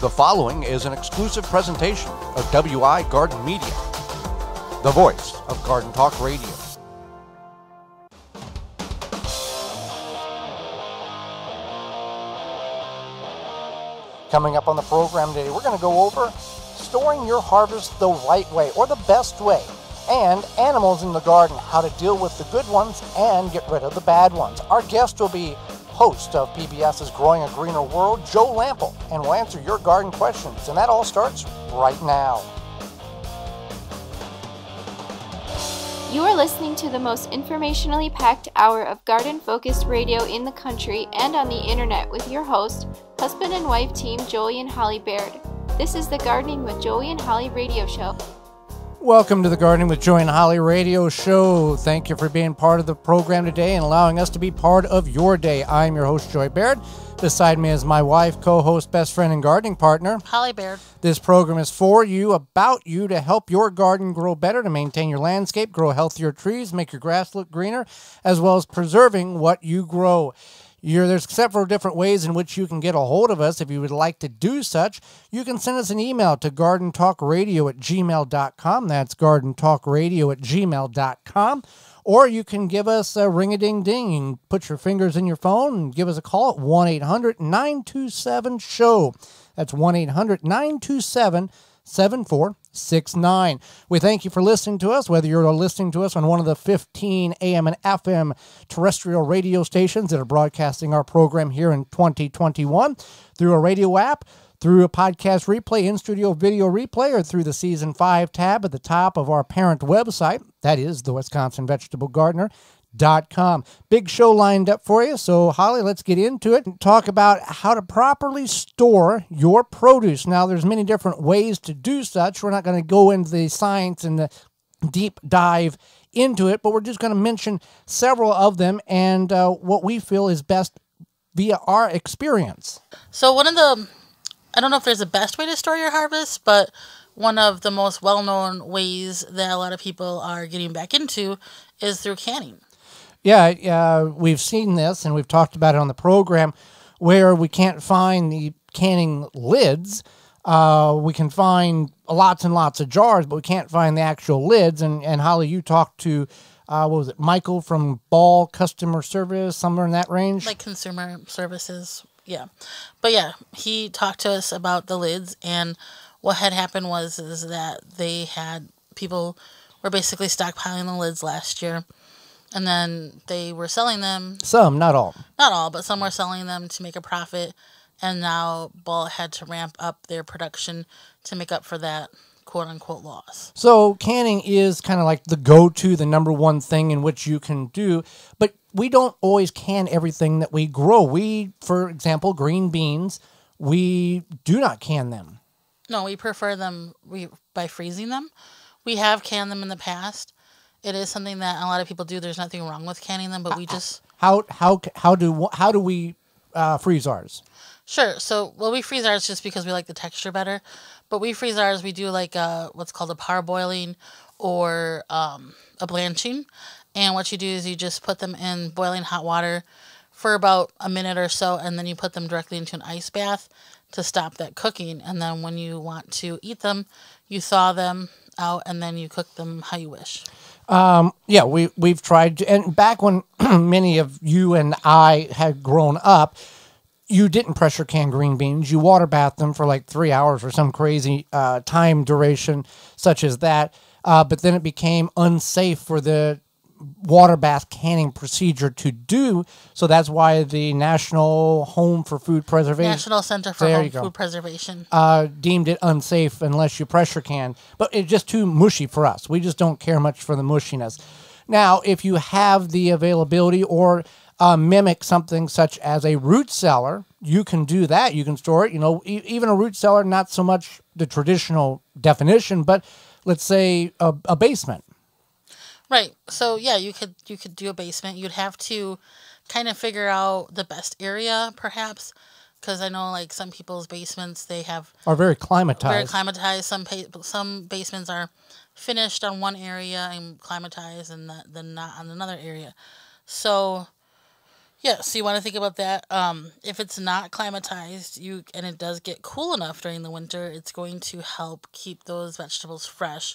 The following is an exclusive presentation of WI Garden Media, the voice of Garden Talk Radio. Coming up on the program today, we're going to go over storing your harvest the right way or the best way, and animals in the garden, how to deal with the good ones and get rid of the bad ones. Our guest will be host of PBS's Growing a Greener World, Joe Lamp'l, and will answer your garden questions. And that all starts right now. You are listening to the most informationally packed hour of garden focused radio in the country and on the internet with your host, husband and wife team Joey and Holly Baird. This is the Gardening with Joey and Holly radio show. Welcome to the Gardening with Joey and Holly radio show. Thank you for being part of the program today and allowing us to be part of your day. I'm your host, Joey Baird. Beside me is my wife, co host, best friend, and gardening partner, Holly Baird. This program is for you, about you, to help your garden grow better, to maintain your landscape, grow healthier trees, make your grass look greener, as well as preserving what you grow. You're, there's several different ways in which you can get a hold of us. If you would like to do such, you can send us an email to gardentalkradio at gmail.com. That's gardentalkradio at gmail.com. Or you can give us a ring a ding ding. and put your fingers in your phone and give us a call at 1 800 927 SHOW. That's 1 800 927 7469. We thank you for listening to us, whether you're listening to us on one of the 15 AM and FM terrestrial radio stations that are broadcasting our program here in 2021 through a radio app through a podcast replay, in studio video replay, or through the season five tab at the top of our parent website. That is the Wisconsin Vegetable Gardener. Com. Big show lined up for you. So, Holly, let's get into it and talk about how to properly store your produce. Now, there's many different ways to do such. We're not going to go into the science and the deep dive into it, but we're just going to mention several of them and uh, what we feel is best via our experience. So, one of the I don't know if there's a best way to store your harvest, but one of the most well known ways that a lot of people are getting back into is through canning. Yeah, uh, we've seen this and we've talked about it on the program where we can't find the canning lids. Uh, we can find lots and lots of jars, but we can't find the actual lids. And, and Holly, you talked to, uh, what was it, Michael from Ball Customer Service, somewhere in that range? Like consumer services yeah. But yeah, he talked to us about the lids and what had happened was is that they had people were basically stockpiling the lids last year and then they were selling them some not all not all but some were selling them to make a profit and now ball had to ramp up their production to make up for that quote unquote loss so canning is kind of like the go-to the number one thing in which you can do but we don't always can everything that we grow. We, for example, green beans, we do not can them. No, we prefer them we by freezing them. We have canned them in the past. It is something that a lot of people do. There's nothing wrong with canning them, but we just how how how do how do we uh, freeze ours? Sure. So, well, we freeze ours just because we like the texture better. But we freeze ours. We do like uh, what's called a parboiling or um, a blanching. And what you do is you just put them in boiling hot water for about a minute or so, and then you put them directly into an ice bath to stop that cooking. And then when you want to eat them, you thaw them out and then you cook them how you wish. Um, yeah, we we've tried, to, and back when many of you and I had grown up, you didn't pressure can green beans. You water bath them for like three hours or some crazy uh, time duration such as that. Uh, but then it became unsafe for the water bath canning procedure to do. So that's why the National Home for Food Preservation, National Center for Home Food Preservation, uh, deemed it unsafe unless you pressure can. But it's just too mushy for us. We just don't care much for the mushiness. Now, if you have the availability or uh, mimic something such as a root cellar, you can do that. You can store it. You know, e- even a root cellar, not so much the traditional definition, but let's say a, a basement Right. So yeah, you could you could do a basement. You'd have to kind of figure out the best area, perhaps, because I know like some people's basements they have are very climatized. Very climatized. Some pa- some basements are finished on one area and climatized, and then not on another area. So Yeah, so you want to think about that. Um, if it's not climatized, you and it does get cool enough during the winter, it's going to help keep those vegetables fresh,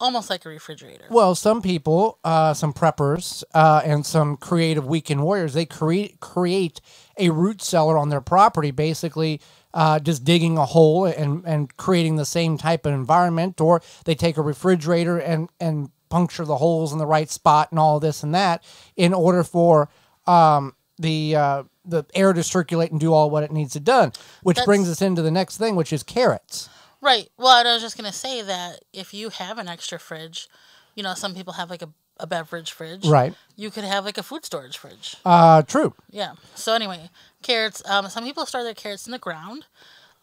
almost like a refrigerator. Well, some people, uh, some preppers, uh, and some creative weekend warriors, they create create a root cellar on their property, basically uh, just digging a hole and and creating the same type of environment, or they take a refrigerator and and puncture the holes in the right spot and all this and that in order for um, the uh, the air to circulate and do all what it needs to done. Which That's- brings us into the next thing, which is carrots. Right. Well, I was just gonna say that if you have an extra fridge, you know, some people have like a, a beverage fridge. Right. You could have like a food storage fridge. Uh, true. Yeah. So anyway, carrots. Um, some people store their carrots in the ground.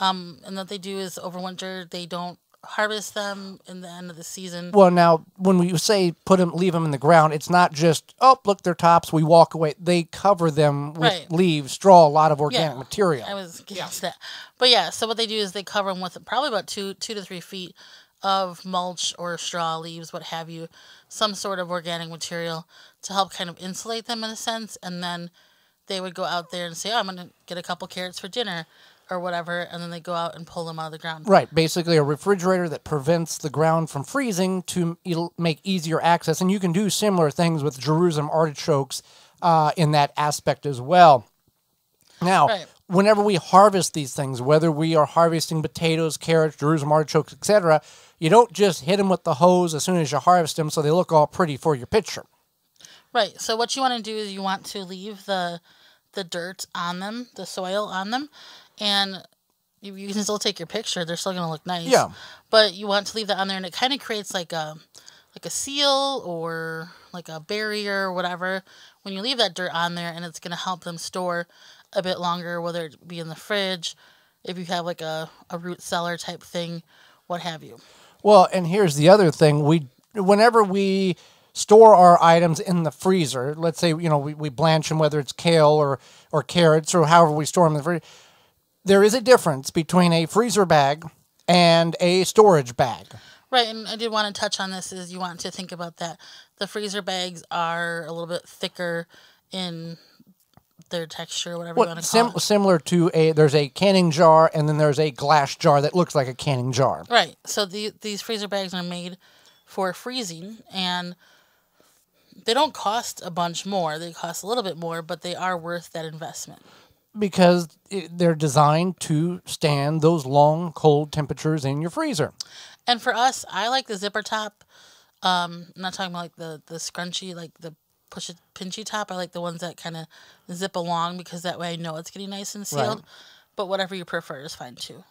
Um, and what they do is over winter they don't harvest them in the end of the season. Well, now when we say put them, leave them in the ground, it's not just oh look they're tops. We walk away. They cover them with Right. leaves, straw, a lot of organic Yeah. material. I was getting to that. But yeah, so what they do is they cover them with probably about two two to three feet of mulch or straw, leaves, what have you, some sort of organic material to help kind of insulate them in a sense, and then they would go out there and say, "Oh, I'm gonna get a couple carrots for dinner." Or whatever, and then they go out and pull them out of the ground. Right, basically a refrigerator that prevents the ground from freezing to make easier access, and you can do similar things with Jerusalem artichokes uh, in that aspect as well. Now, Right. whenever we harvest these things, whether we are harvesting potatoes, carrots, Jerusalem artichokes, etc., you don't just hit them with the hose as soon as you harvest them, so they look all pretty for your picture. Right. So what you want to do is you want to leave the the dirt on them, the soil on them, and you, you can still take your picture. They're still going to look nice. Yeah. But you want to leave that on there, and it kind of creates like a like a seal or like a barrier or whatever when you leave that dirt on there, and it's going to help them store a bit longer, whether it be in the fridge, if you have like a, a root cellar type thing, what have you. Well, and here's the other thing: we, whenever we store our items in the freezer, let's say you know we, we blanch them, whether it's kale or or carrots or however we store them in the freezer. There is a difference between a freezer bag and a storage bag. Right, and I did want to touch on this is you want to think about that. The freezer bags are a little bit thicker in their texture, whatever you want to call sim- it. similar to a there's a canning jar and then there's a glass jar that looks like a canning jar. Right. So the, these freezer bags are made for freezing and they don't cost a bunch more. They cost a little bit more, but they are worth that investment. Because it, they're designed to stand those long cold temperatures in your freezer. And for us, I like the zipper top. Um, I'm not talking about like the the scrunchy, like the push it pinchy top. I like the ones that kind of zip along because that way I know it's getting nice and sealed. Right. But whatever you prefer is fine too.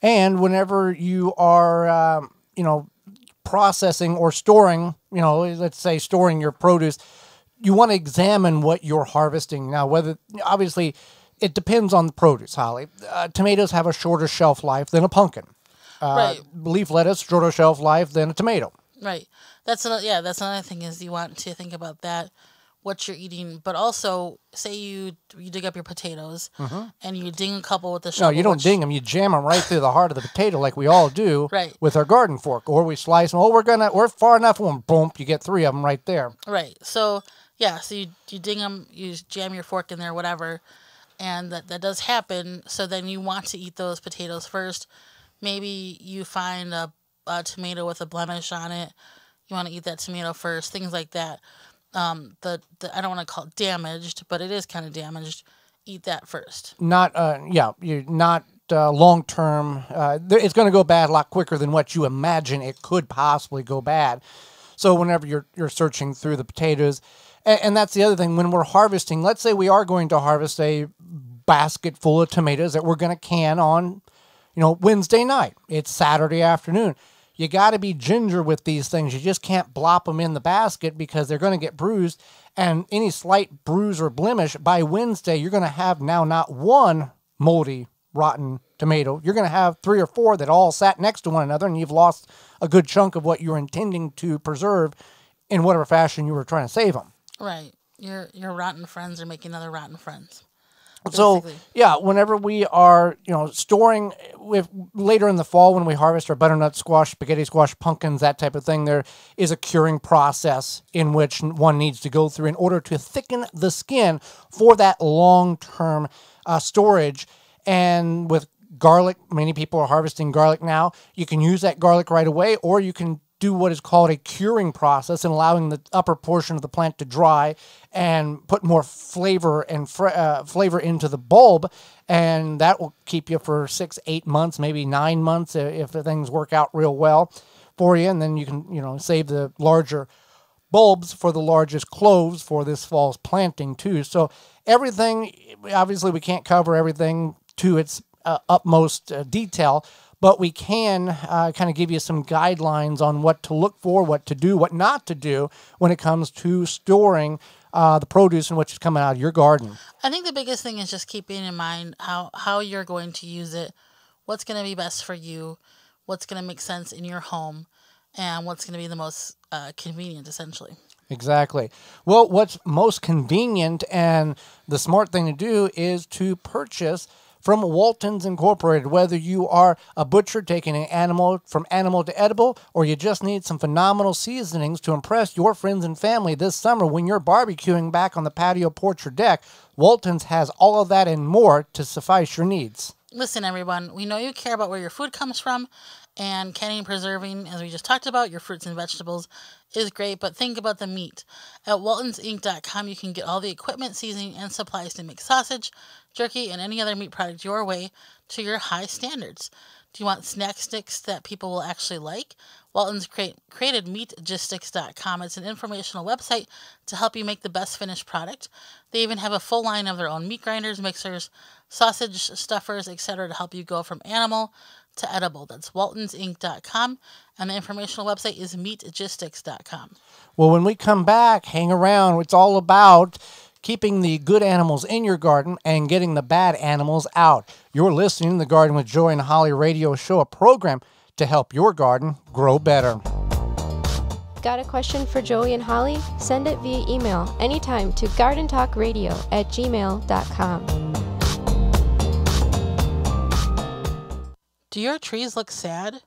And whenever you are, um, you know, processing or storing, you know, let's say storing your produce, you want to examine what you're harvesting. Now, whether obviously it depends on the produce, Holly. Uh, tomatoes have a shorter shelf life than a pumpkin. Uh, Right. Leaf lettuce, shorter shelf life than a tomato. Right. That's another. Yeah, that's another thing is you want to think about that, what you're eating, but also say you you dig up your potatoes and you ding a couple with the Mm-hmm. No, you don't which- ding them. You jam them right through the heart of the potato, like we all do, Right. with our garden fork, or we slice them. Oh, we're gonna we're far enough. One boom, you get three of them right there. Right. So yeah, so you you ding them, you jam your fork in there, whatever, and that that does happen. So then you want to eat those potatoes first. Maybe you find a, a tomato with a blemish on it. You want to eat that tomato first. Things like that. Um, the, the I don't want to call it damaged, but it is kind of damaged. Eat that first. Not, uh, yeah, you're not uh, long term. Uh, it's going to go bad a lot quicker than what you imagine it could possibly go bad. So whenever you're you're searching through the potatoes, and, and that's the other thing when we're harvesting. Let's say we are going to harvest a basket full of tomatoes that we're going to can on, you know, Wednesday night. It's Saturday afternoon. You got to be ginger with these things. You just can't blop them in the basket because they're going to get bruised. And any slight bruise or blemish by Wednesday, you're going to have now not one moldy, rotten tomato. You're going to have three or four that all sat next to one another, and you've lost a good chunk of what you're intending to preserve in whatever fashion you were trying to save them. Right. Your your rotten friends are making other rotten friends. So yeah, whenever we are, you know, storing with later in the fall when we harvest our butternut squash, spaghetti squash, pumpkins, that type of thing, there is a curing process in which one needs to go through in order to thicken the skin for that long-term uh, storage. And with garlic, many people are harvesting garlic now. You can use that garlic right away, or you can do what is called a curing process and allowing the upper portion of the plant to dry and put more flavor and uh, flavor into the bulb and that will keep you for six eight months maybe nine months if things work out real well for you and then you can you know save the larger bulbs for the largest cloves for this fall's planting too. So everything, obviously, we can't cover everything to its uh, utmost uh, detail, but we can uh, kind of give you some guidelines on what to look for, what to do, what not to do when it comes to storing uh, the produce and what's coming out of your garden. I think the biggest thing is just keeping in mind how how you're going to use it, what's going to be best for you, what's going to make sense in your home, and what's going to be the most uh, convenient, essentially. Exactly. Well, what's most convenient and the smart thing to do is to purchase from Waltons Incorporated. Whether you are a butcher taking an animal from animal to edible, or you just need some phenomenal seasonings to impress your friends and family this summer when you're barbecuing back on the patio, porch, or deck, Waltons has all of that and more to suffice your needs. Listen, everyone, we know you care about where your food comes from, and canning and preserving, as we just talked about, your fruits and vegetables is great, but think about the meat. At waltonsinc.com, you can get all the equipment, seasoning, and supplies to make sausage, jerky, and any other meat product your way to your high standards. Do you want snack sticks that people will actually like? Walton's create, created meatgistics.com. It's an informational website to help you make the best finished product. They even have a full line of their own meat grinders, mixers, sausage stuffers, etc. to help you go from animal to edible. That's waltonsinc.com. And the informational website is meatgistics.com. Well, when we come back, hang around. It's all about keeping the good animals in your garden and getting the bad animals out. You're listening to the Garden with Joey and Holly radio show, a program to help your garden grow better. Got a question for Joey and Holly? Send it via email anytime to gardentalkradio at gmail.com. Do your trees look sad?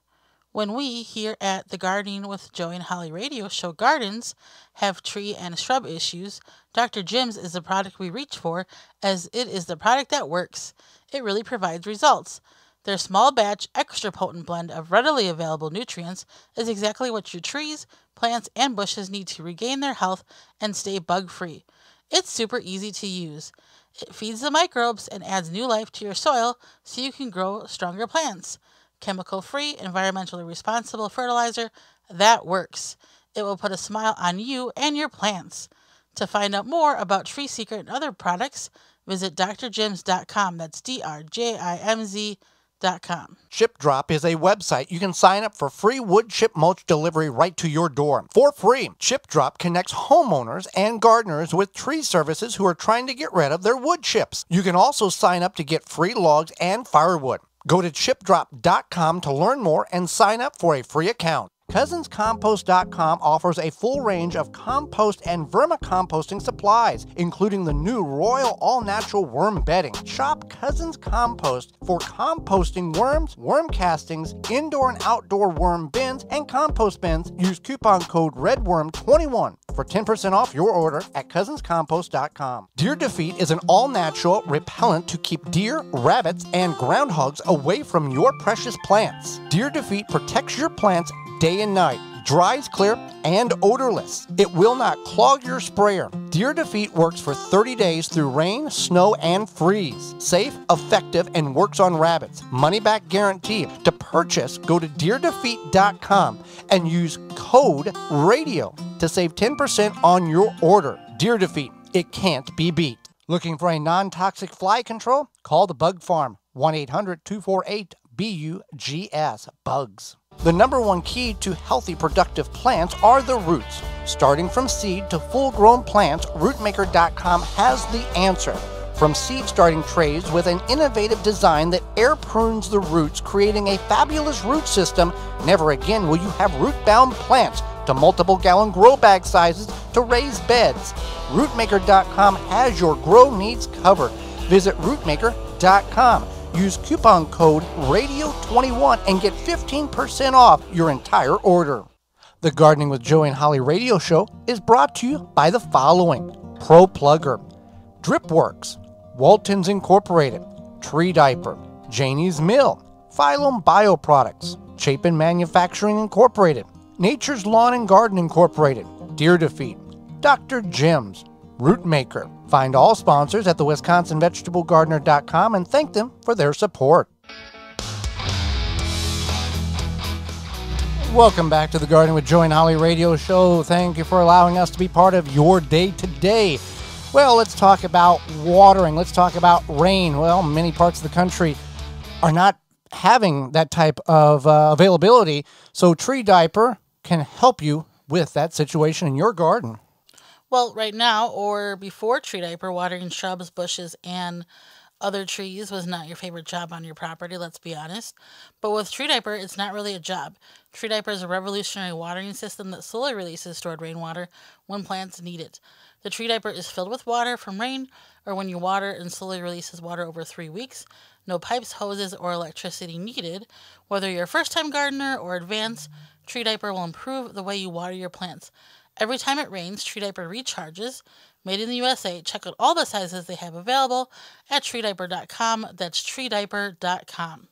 When we here at the Gardening with Joey and Holly radio show gardens have tree and shrub issues, Dr. JimZ is the product we reach for as it is the product that works. It really provides results. Their small batch, extra potent blend of readily available nutrients is exactly what your trees, plants, and bushes need to regain their health and stay bug free. It's super easy to use. It feeds the microbes and adds new life to your soil so you can grow stronger plants. Chemical free, environmentally responsible fertilizer that works. It will put a smile on you and your plants. To find out more about Tree Secret and other products, visit drjimz.com. That's D R J I M Z.com. Chip Drop is a website you can sign up for free wood chip mulch delivery right to your door for free. Chip Drop connects homeowners and gardeners with tree services who are trying to get rid of their wood chips. You can also sign up to get free logs and firewood. Go to chipdrop.com to learn more and sign up for a free account. CousinsCompost.com offers a full range of compost and vermicomposting supplies, including the new Royal All Natural Worm Bedding. Shop Cousins Compost for composting worms, worm castings, indoor and outdoor worm bins, and compost bins. Use coupon code REDWORM21 for 10% off your order at cousinscompost.com. Deer Defeat is an all natural repellent to keep deer, rabbits, and groundhogs away from your precious plants. Deer Defeat protects your plants day and night, dries clear, and odorless. It will not clog your sprayer. Deer Defeat works for 30 days through rain, snow, and freeze. Safe, effective, and works on rabbits. Money back guarantee. To purchase, go to deerdefeat.com and use code RADIO to save 10% on your order. Deer Defeat, it can't be beat. Looking for a non toxic fly control? Call the Bug Farm 1 800 248 BUGS. Bugs. The number one key to healthy, productive plants are the roots. Starting from seed to full grown plants, rootmaker.com has the answer. From seed starting trays with an innovative design that air prunes the roots, creating a fabulous root system, never again will you have root bound plants to multiple gallon grow bag sizes to raised beds. Rootmaker.com has your grow needs covered. visit rootmaker.com. Use coupon code RADIO21 and get 15% off your entire order. The Gardening with Joey and Holly radio show is brought to you by the following Pro Plugger, Dripworks, Waltons Incorporated, Tree Diaper, Janie's Mill, Phyllom BioProducts, Chapin Manufacturing Incorporated, Nature's Lawn and Garden Incorporated, Deer Defeat, Dr. JimZ, Rootmaker. Find all sponsors at the WisconsinVegetableGardener.com and thank them for their support. Welcome back to the Garden with Joey and Holly radio show. Thank you for allowing us to be part of your day today. Well, let's talk about watering. Let's talk about rain. Well, many parts of the country are not having that type of uh, availability. So, Tree Diaper can help you with that situation in your garden. Well, right now or before tree diaper, watering shrubs, bushes, and other trees was not your favorite job on your property, let's be honest. But with Tree Diaper, it's not really a job. Tree Diaper is a revolutionary watering system that slowly releases stored rainwater when plants need it. The Tree Diaper is filled with water from rain or when you water and slowly releases water over three weeks. No pipes, hoses, or electricity needed. Whether you're a first time gardener or advanced, Tree Diaper will improve the way you water your plants. Every time it rains, Tree Diaper recharges. Made in the USA. Check out all the sizes they have available at treediaper.com. That's treediaper.com.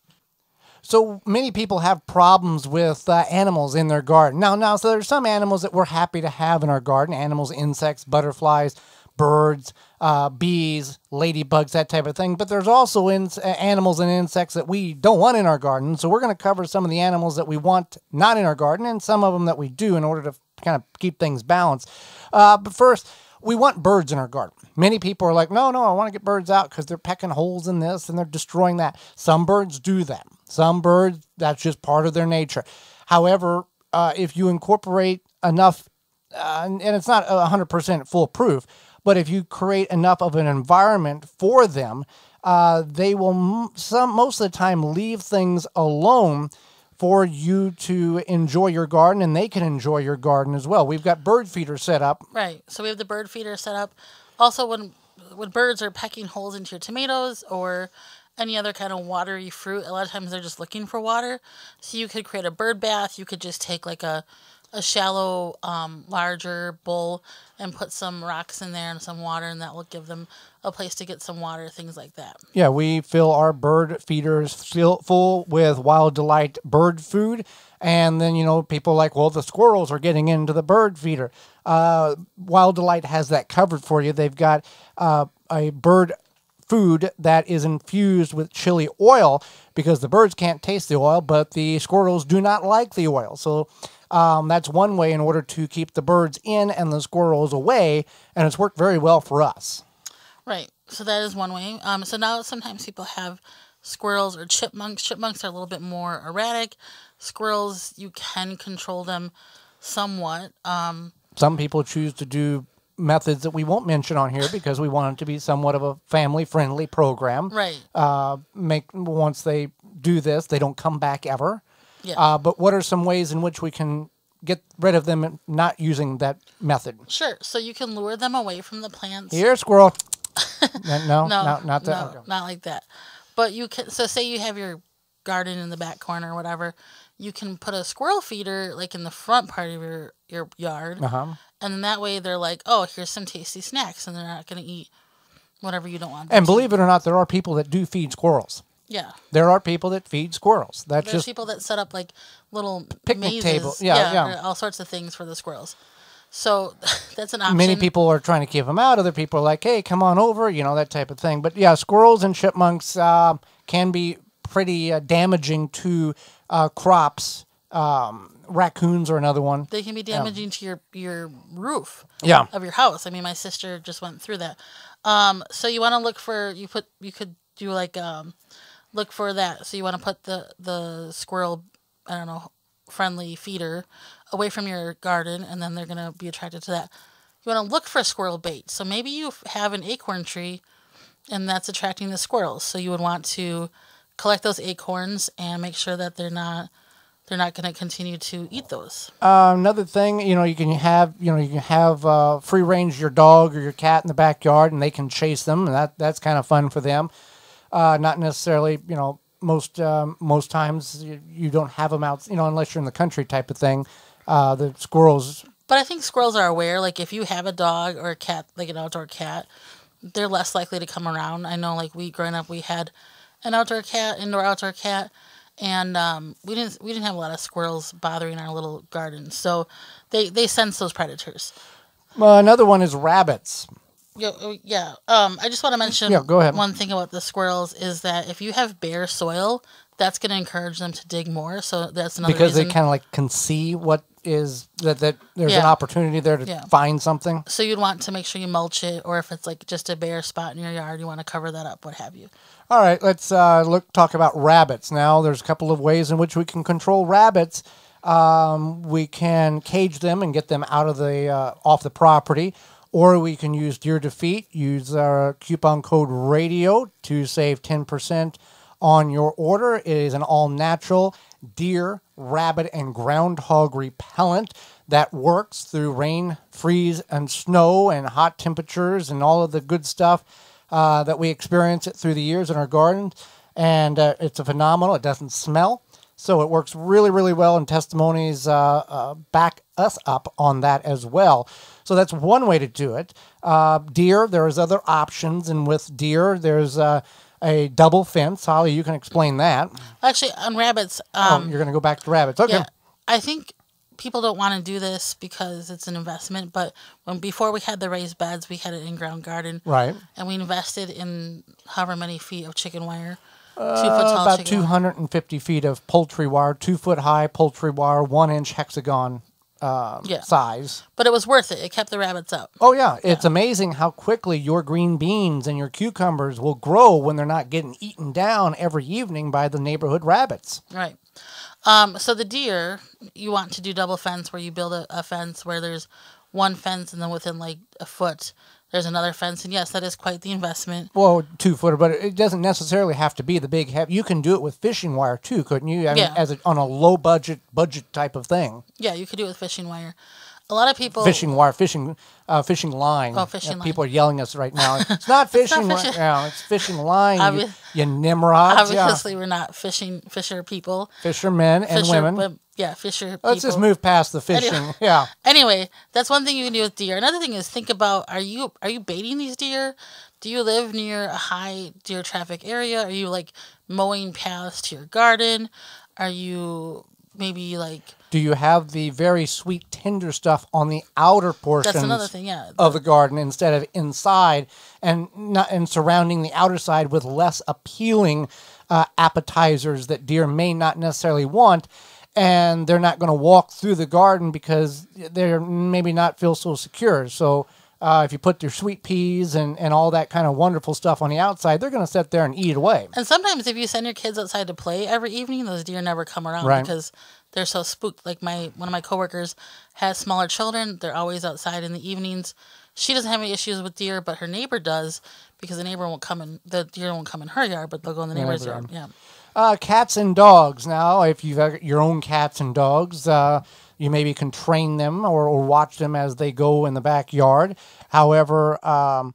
So many people have problems with uh, animals in their garden. Now, now, so there's some animals that we're happy to have in our garden: animals, insects, butterflies, birds, uh, bees, ladybugs, that type of thing. But there's also in, uh, animals and insects that we don't want in our garden. So we're going to cover some of the animals that we want not in our garden, and some of them that we do in order to kind of keep things balanced. Uh, but first we want birds in our garden. Many people are like, no, no, I want to get birds out because they're pecking holes in this and they're destroying that. Some birds do that. Some birds, that's just part of their nature. However, uh, if you incorporate enough, uh, and it's not 100% foolproof, but if you create enough of an environment for them, uh, they will some most of the time leave things alone for you to enjoy your garden and they can enjoy your garden as well. We've got bird feeders set up. Right. So we have the bird feeder set up. Also when when birds are pecking holes into your tomatoes or any other kind of watery fruit, a lot of times they're just looking for water. So you could create a bird bath. You could just take like a a shallow, um, larger bowl and put some rocks in there and some water, and that will give them a place to get some water, things like that. Yeah, we fill our bird feeders full with Wild Delight bird food. And then, you know, people like, well, the squirrels are getting into the bird feeder. Uh, Wild Delight has that covered for you. They've got uh, a bird food that is infused with chili oil because the birds can't taste the oil, but the squirrels do not like the oil. So um, that's one way in order to keep the birds in and the squirrels away, and it's worked very well for us. Right. So that is one way. Um, so now sometimes people have squirrels or chipmunks. Chipmunks are a little bit more erratic. Squirrels, you can control them somewhat. Um, Some people choose to do methods that we won't mention on here because we want it to be somewhat of a family friendly program. Right. Uh, make once they do this, they don't come back ever. Yeah. Uh, but what are some ways in which we can get rid of them not using that method? Sure. So you can lure them away from the plants. Here, squirrel. no, no, no, not, not that. No, okay. not like that. But you can. So say you have your garden in the back corner or whatever. You can put a squirrel feeder like in the front part of your your yard, uh-huh. and then that way they're like, oh, here's some tasty snacks, and they're not going to eat whatever you don't want. and believe it or not, there are people that do feed squirrels. Yeah. There are people that feed squirrels. That's There's just people that set up like little Picnic mazes, table. Yeah, yeah. all sorts of things for the squirrels. So that's an option. many people are trying to keep them out. Other people are like, "Hey, come on over," you know that type of thing. But yeah, squirrels and chipmunks uh, can be pretty uh, damaging to uh, crops. Um, raccoons are another one. They can be damaging to your your roof. Yeah. Of your house. I mean, my sister just went through that. Um, so you want to look for you put you could do like um, look for that. So you want to put the the squirrel, I don't know, friendly feeder away from your garden, and then they're gonna be attracted to that. You want to look for squirrel bait. So maybe you have an acorn tree, and that's attracting the squirrels. So you would want to collect those acorns and make sure that they're not they're not going to continue to eat those. Uh, another thing, you know, you can have, you know, you can have uh, free range your dog or your cat in the backyard, and they can chase them, and that that's kind of fun for them. Uh, not necessarily, you know, most um, most times you, you don't have them out, you know, unless you're in the country type of thing. Uh, the squirrels, But I think squirrels are aware. Like if you have a dog or a cat, like an outdoor cat, they're less likely to come around. I know, like we growing up, we had an outdoor cat, indoor outdoor cat, and um, we didn't we didn't have a lot of squirrels bothering our little garden. So they they sense those predators. uh, another one is rabbits. Yeah, uh, yeah. Um, I just want to mention Yeah, go ahead. one thing about the squirrels is that if you have bare soil, that's going to encourage them to dig more. So that's another because reason. they kind of like can see what is that that there's an opportunity there to Yeah. find something. so you'd want to make sure you mulch it, or if it's like just a bare spot in your yard, you want to cover that up, what have you. All right, let's uh, look talk about rabbits now. There's a couple of ways in which we can control rabbits. Um, we can cage them and get them out of the uh, off the property, or we can use deer defeat. Use our coupon code radio to save ten percent on your order. It is an all natural deer, rabbit, and groundhog repellent that works through rain, freeze, and snow and hot temperatures and all of the good stuff uh, that we experience it through the years in our gardens. And uh, it's a phenomenal. It doesn't smell. So it works really, really well, and testimonies uh, uh, back us up on that as well. So that's one way to do it. Uh, deer, there's other options, and with deer, there's uh, a double fence. Holly, you can explain that. Actually, on rabbits, Oh, um, you're going to go back to rabbits. Okay. yeah, I think people don't want to do this because it's an investment. But when before we had the raised beds, we had an in-ground garden, Right. and we invested in however many feet of chicken wire, Uh, about 250 feet of poultry wire, two foot high poultry wire, one inch hexagon uh, Yeah. size. But it was worth it. It kept the rabbits out. Oh yeah, it's amazing how quickly your green beans and your cucumbers will grow when they're not getting eaten down every evening by the neighborhood rabbits. Right. Um, so the deer, you want to do double fence where you build a, a fence where there's one fence and then within like a foot there's another fence. And yes, that is quite the investment. Well, two footer, but it doesn't necessarily have to be the big. Heavy. You can do it with fishing wire too, couldn't you? I mean, Yeah. as a, on a low budget budget type of thing. Yeah, you could do it with fishing wire. A lot of people Fishing wire, fishing, uh, fishing line. Oh, fishing Yeah, People are yelling at us right now. It's not fishing. line. fishing- Yeah, it's fishing line. you, Obvi- you nimrods. Yeah. obviously we're not fishing fisher people. Fishermen and Fisher, women. Yeah, fisher Let's just move past the fishing. Yeah. Anyway, that's one thing you can do with deer. Another thing is think about are you are you baiting these deer? Do you live near a high deer traffic area? Are you like mowing paths to your garden? Are you maybe like Do you have the very sweet, tender stuff on the outer portions that's another thing, yeah. of the garden instead of inside, and not and surrounding the outer side with less appealing uh, appetizers that deer may not necessarily want, and they're not going to walk through the garden because they're maybe not feel so secure. So. Uh, if you put your sweet peas and, and all that kind of wonderful stuff on the outside, they're going to sit there and eat it away. And sometimes if you send your kids outside to play every evening, those deer never come around Right. because they're so spooked. Like my one of my coworkers has smaller children. They're always outside in the evenings. She doesn't have any issues with deer, but her neighbor does because the neighbor won't come in. The deer won't come in her yard, but they'll go in the neighbor's neighbor's yard. Yeah. Uh, cats and dogs. Now, if you've got your own cats and dogs, uh, you maybe can train them or, or watch them as they go in the backyard. However, um,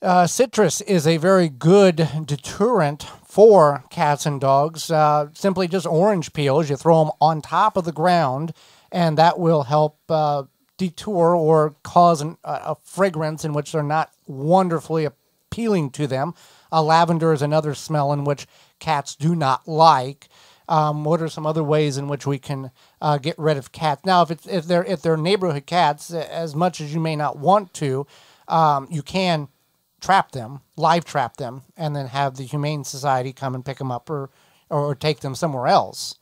uh, citrus is a very good deterrent for cats and dogs. Uh, simply just orange peels, you throw them on top of the ground, and that will help uh, detour or cause an, a, fragrance in which they're not wonderfully appealing to them. Uh, lavender is another smell in which cats do not like. Um, what are some other ways in which we can uh, get rid of cats? Now, if it's if they're if they're neighborhood cats, as much as you may not want to, um, you can trap them, live trap them, and then have the Humane Society come and pick them up or or take them somewhere else.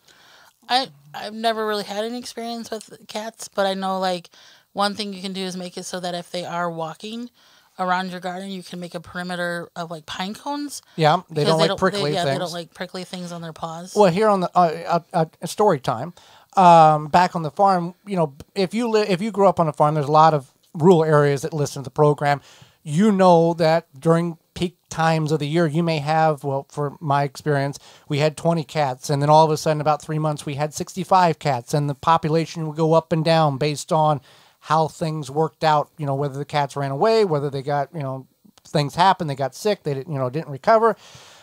I I've never really had any experience with cats, but I know like one thing you can do is make it so that if they are walking around your garden, you can make a perimeter of like pine cones. Yeah, they don't like prickly they, yeah, things. they don't like prickly things on their paws. Well, here on the uh, uh, uh, story time, um, back on the farm, you know, if you li- if you grew up on a farm, there's a lot of rural areas that listen to the program. you know that during peak times of the year, you may have, well, for my experience, we had 20 cats, and then all of a sudden, about three months, we had 65 cats, and the population would go up and down based on how things worked out, you know, whether the cats ran away, whether they got, you know, things happened, they got sick, they didn't, you know, didn't recover.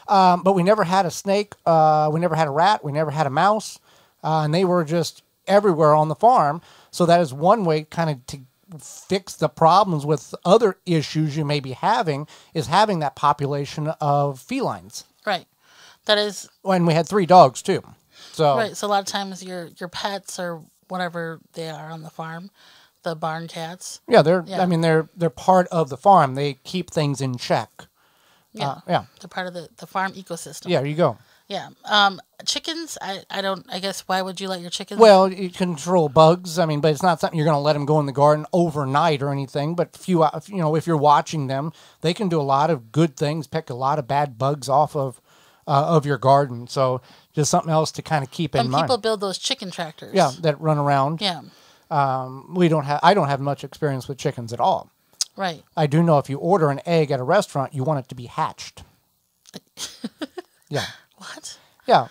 Um, but we never had a snake, uh, we never had a rat, we never had a mouse, uh, and they were just everywhere on the farm. So that is one way kind of to fix the problems with other issues you may be having is having that population of felines. Right. That is When we had three dogs too. So right. So a lot of times your your pets or whatever they are on the farm, the barn cats. yeah, they're Yeah. I mean they're they're part of the farm. They keep things in check. Yeah. Uh, yeah. They're part of the, the farm ecosystem. Yeah, there you go. Yeah. Um, chickens. I, I don't. I guess why would you let your chickens? Well, you control bugs. I mean, but it's not something you're going to let them go in the garden overnight or anything. But few, uh, you know, if you're watching them, they can do a lot of good things, pick a lot of bad bugs off of uh, of your garden. So just something else to kind of keep in some mind. people build those chicken tractors. yeah, that run around. Yeah. Um, we don't have. I don't have much experience with chickens at all. Right. I do know if you order an egg at a restaurant, you want it to be hatched. yeah, What? yeah,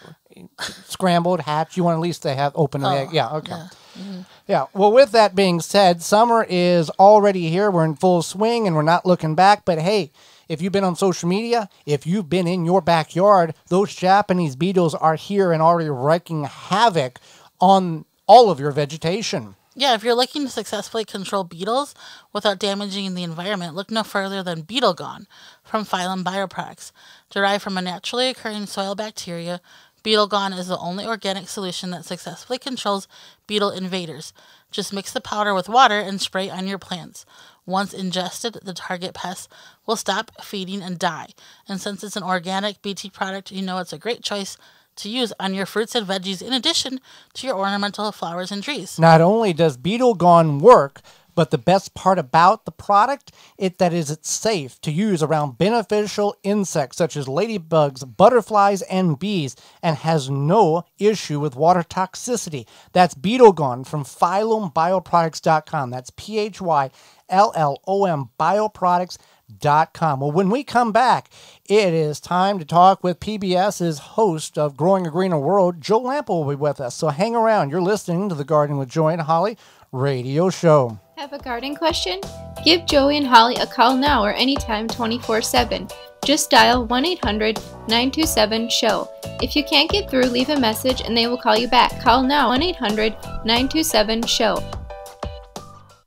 scrambled, hatched. You want at least to have open Oh, egg. Yeah, okay. yeah. Yeah. Well, with that being said, summer is already here. We're in full swing and we're not looking back. But hey, if you've been on social media, if you've been in your backyard, those Japanese beetles are here and already wreaking havoc on all of your vegetation. Yeah, if you're looking to successfully control beetles without damaging the environment, look no further than Beetle Gone from Phyllom BioProducts. Derived from a naturally occurring soil bacteria, Beetle Gone is the only organic solution that successfully controls beetle invaders. Just mix the powder with water and spray on your plants. Once ingested, the target pests will stop feeding and die. And since it's an organic BT product, you know it's a great choice to use on your fruits and veggies in addition to your ornamental flowers and trees. Not only does Beetle Gone work, but the best part about the product it that is it's safe to use around beneficial insects such as ladybugs, butterflies, and bees, and has no issue with water toxicity. That's Beetle Gone from PhyllomBioproducts.com. That's P H Y L L O M Bioproducts.com. Well, when we come back, it is time to talk with PBS's host of Growing a Greener World, Joe Lamp'l will be with us. So hang around. You're listening to the Garden with Joey and Holly radio show. Have a garden question? Give Joey and Holly a call now or anytime 24 7. Just dial 1 800 927 SHOW. If you can't get through, leave a message and they will call you back. Call now 1 800 927 SHOW.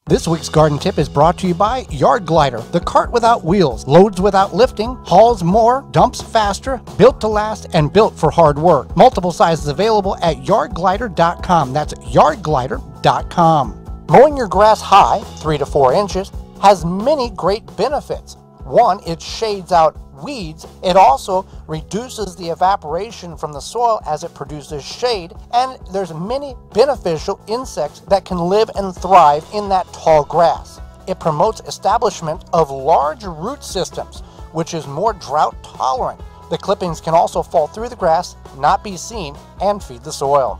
This week's garden tip is brought to you by Yard Glider, the cart without wheels, loads without lifting, hauls more, dumps faster, built to last, and built for hard work. Multiple sizes available at yardglider.com. That's yardglider.com. Mowing your grass high, 3 to 4 inches, has many great benefits. One, it shades out weeds. It also reduces the evaporation from the soil as it produces shade, and there's many beneficial insects that can live and thrive in that tall grass. It promotes establishment of large root systems, which is more drought tolerant. The clippings can also fall through the grass, not be seen, and feed the soil.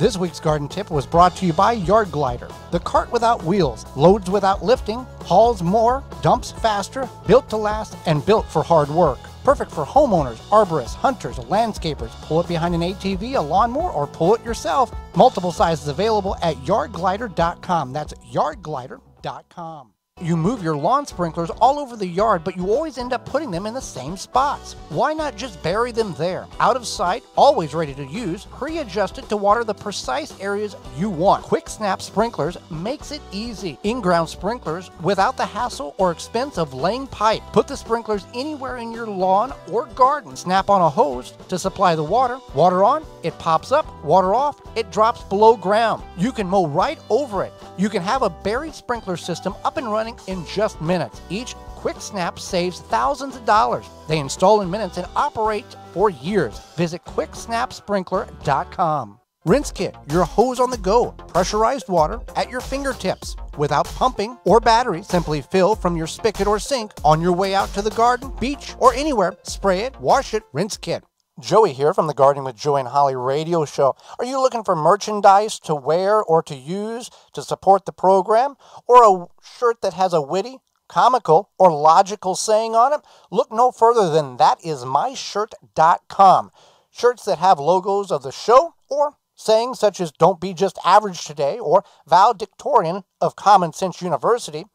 This week's garden tip was brought to you by Yard Glider, the cart without wheels, loads without lifting, hauls more, dumps faster, built to last, and built for hard work. Perfect for homeowners, arborists, hunters, landscapers. Pull it behind an ATV, a lawnmower, or pull it yourself. Multiple sizes available at yardglider.com. That's yardglider.com. You move your lawn sprinklers all over the yard, but you always end up putting them in the same spots. Why not just bury them there? Out of sight, always ready to use, pre-adjusted to water the precise areas you want. Quick Snap Sprinklers makes it easy. In-ground sprinklers without the hassle or expense of laying pipe. Put the sprinklers anywhere in your lawn or garden. Snap on a hose to supply the water. Water on, it pops up. Water off, it drops below ground. You can mow right over it. You can have a buried sprinkler system up and in just minutes. Each Quick Snap saves thousands of dollars. They install in minutes and operate for years. Visit quicksnapsprinkler.com. Rinse Kit, your hose on the go, pressurized water at your fingertips. Without pumping or battery, simply fill from your spigot or sink on your way out to the garden, beach, or anywhere. Spray it, wash it, Rinse Kit. Joey here from the Garden with Joey and Holly radio show. Are you looking for merchandise to wear or to use to support the program? Or a shirt that has a witty, comical, or logical saying on it, look no further than thatismyshirt.com. Shirts that have logos of the show or sayings such as don't be just average today or valedictorian of Common Sense University,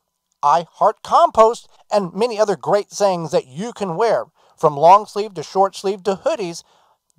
I heart compost, and many other great sayings that you can wear from long sleeve to short sleeve to hoodies.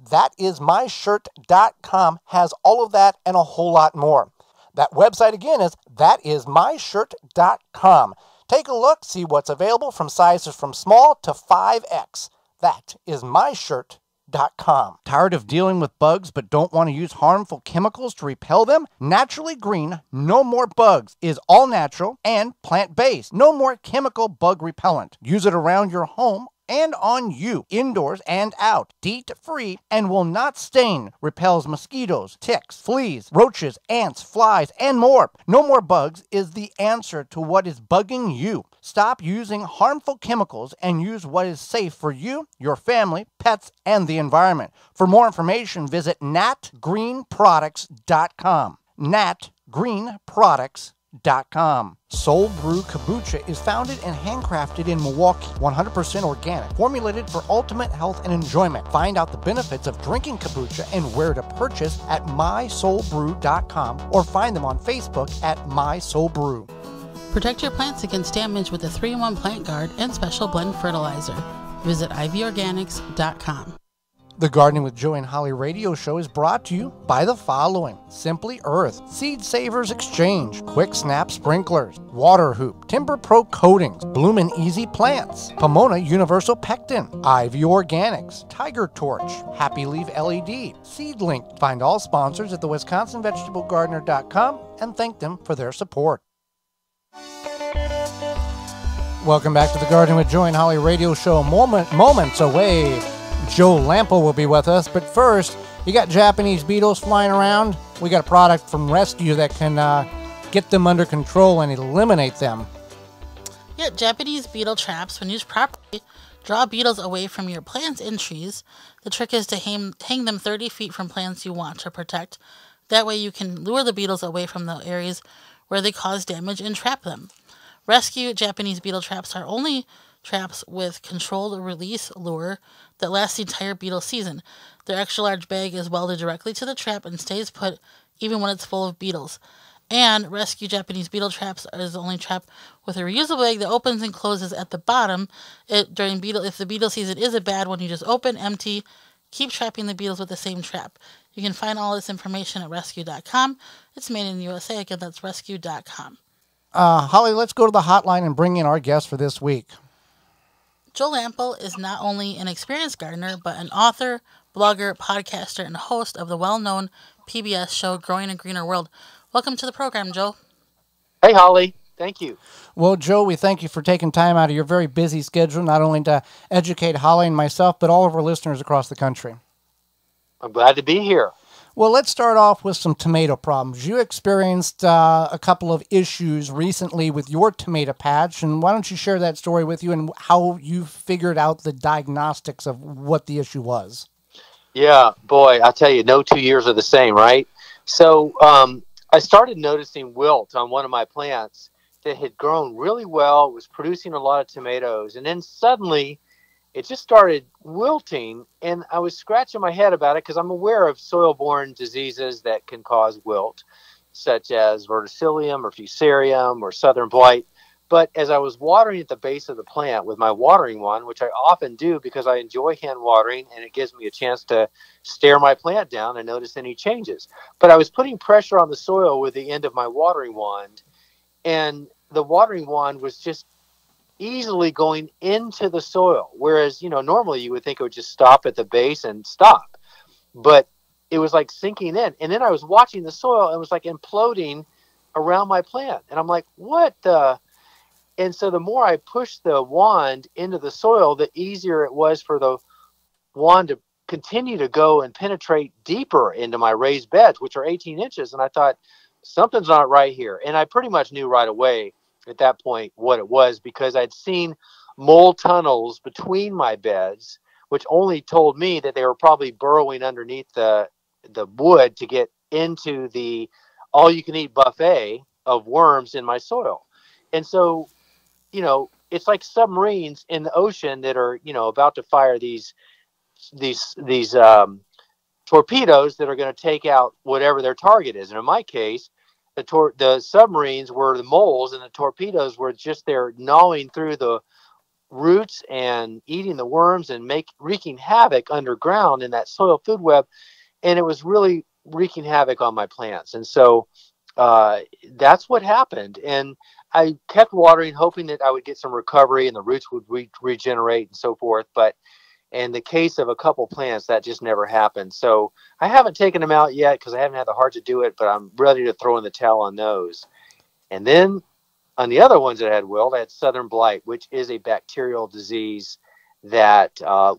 Thatismyshirt.com has all of that and a whole lot more. That website again is that is thatismyshirt.com. Take a look, see what's available from sizes from small to 5X. That is myshirt.com. Tired of dealing with bugs but don't want to use harmful chemicals to repel them? Naturally Green No More Bugs is all natural and plant based. No more chemical bug repellent. Use it around your home and on you, indoors and out. DEET free and will not stain. Repels mosquitoes, ticks, fleas, roaches, ants, flies, and more. No More Bugs is the answer to what is bugging you. Stop using harmful chemicals and use what is safe for you, your family, pets, and the environment. For more information, visit natgreenproducts.com. natgreenproducts.com. natgreenproducts.com. Soul Brew Kombucha is founded and handcrafted in Milwaukee, 100% organic, formulated for ultimate health and enjoyment. Find out the benefits of drinking kombucha and where to purchase at mysoulbrew.com or find them on Facebook at mysoulbrew. Protect your plants against damage with a 3 in 1 plant guard and special blend fertilizer. Visit ivorganics.com. The Gardening with Joey and Holly radio show is brought to you by the following Simply Earth, Seed Savers Exchange, Quick Snap Sprinklers, Water Hoop, Timber Pro Coatings, Bloomin' Easy Plants, Pomona Universal Pectin, Ivy Organics, Tiger Torch, Happy Leaf LED, SeedLinked. Find all sponsors at the WisconsinVegetableGardener.com and thank them for their support. Welcome back to the Gardening with Joey and Holly radio show. Moment, moments away Joe Lamp'l will be with us. But first, you got Japanese beetles flying around. We got a product from Rescue that can uh, get them under control and eliminate them. Yeah, Japanese beetle traps, when used properly, draw beetles away from your plants and trees. The trick is to hang, hang them 30 feet from plants you want to protect. That way, you can lure the beetles away from the areas where they cause damage and trap them. Rescue Japanese beetle traps are only traps with controlled release lure that lasts the entire beetle season. Their extra large bag is welded directly to the trap and stays put even when it's full of beetles. And Rescue Japanese Beetle Traps is the only trap with a reusable bag that opens and closes at the bottom. It, during beetle, if the beetle season is a bad one, you just open, empty, keep trapping the beetles with the same trap. You can find all this information at rescue.com. It's made in the USA. Again, that's rescue.com. Uh, Holly, let's go to the hotline and bring in our guest for this week. Joe Lamp'l is not only an experienced gardener, but an author, blogger, podcaster, and host of the well known PBS show Growing a Greener World. Welcome to the program, Joe. Hey, Holly. Thank you. Well, Joe, we thank you for taking time out of your very busy schedule, not only to educate Holly and myself, but all of our listeners across the country. I'm glad to be here. Well, let's start off with some tomato problems. You experienced uh, a couple of issues recently with your tomato patch, and why don't you share that story with you and how you figured out the diagnostics of what the issue was? Yeah, boy, I tell you, no two years are the same, right? So um, I started noticing wilt on one of my plants that had grown really well, was producing a lot of tomatoes, and then suddenly it just started wilting and i was scratching my head about it because i'm aware of soil-borne diseases that can cause wilt such as verticillium or fusarium or southern blight. But as i was watering at the base of the plant with my watering wand which i often do because i enjoy hand watering and it gives me a chance to stare my plant down and notice any changes. But i was putting pressure on the soil with the end of my watering wand and the watering wand was just easily going into the soil. Whereas, you know, normally you would think it would just stop at the base and stop. But it was like sinking in. And then I was watching the soil and it was like imploding around my plant. And I'm like, what the? And so the more I pushed the wand into the soil, the easier it was for the wand to continue to go and penetrate deeper into my raised beds, which are 18 inches. And I thought, something's not right here. And I pretty much knew right away at that point what it was because I'd seen mole tunnels between my beds, which only told me that they were probably burrowing underneath the the wood to get into the all you can eat buffet of worms in my soil. And so you know, it's like submarines in the ocean that are, you know, about to fire these these these um, torpedoes that are going to take out whatever their target is. And in my case, the tor- the submarines were the moles, and the torpedoes were just there gnawing through the roots and eating the worms and make wreaking havoc underground in that soil food web. And it was really wreaking havoc on my plants. And so uh, that's what happened. And I kept watering, hoping that I would get some recovery and the roots would re- regenerate and so forth. But in the case of a couple plants, that just never happened. So I haven't taken them out yet because I haven't had the heart to do it, but I'm ready to throw in the towel on those. And then on the other ones that had wilt, I had southern blight, which is a bacterial disease that uh,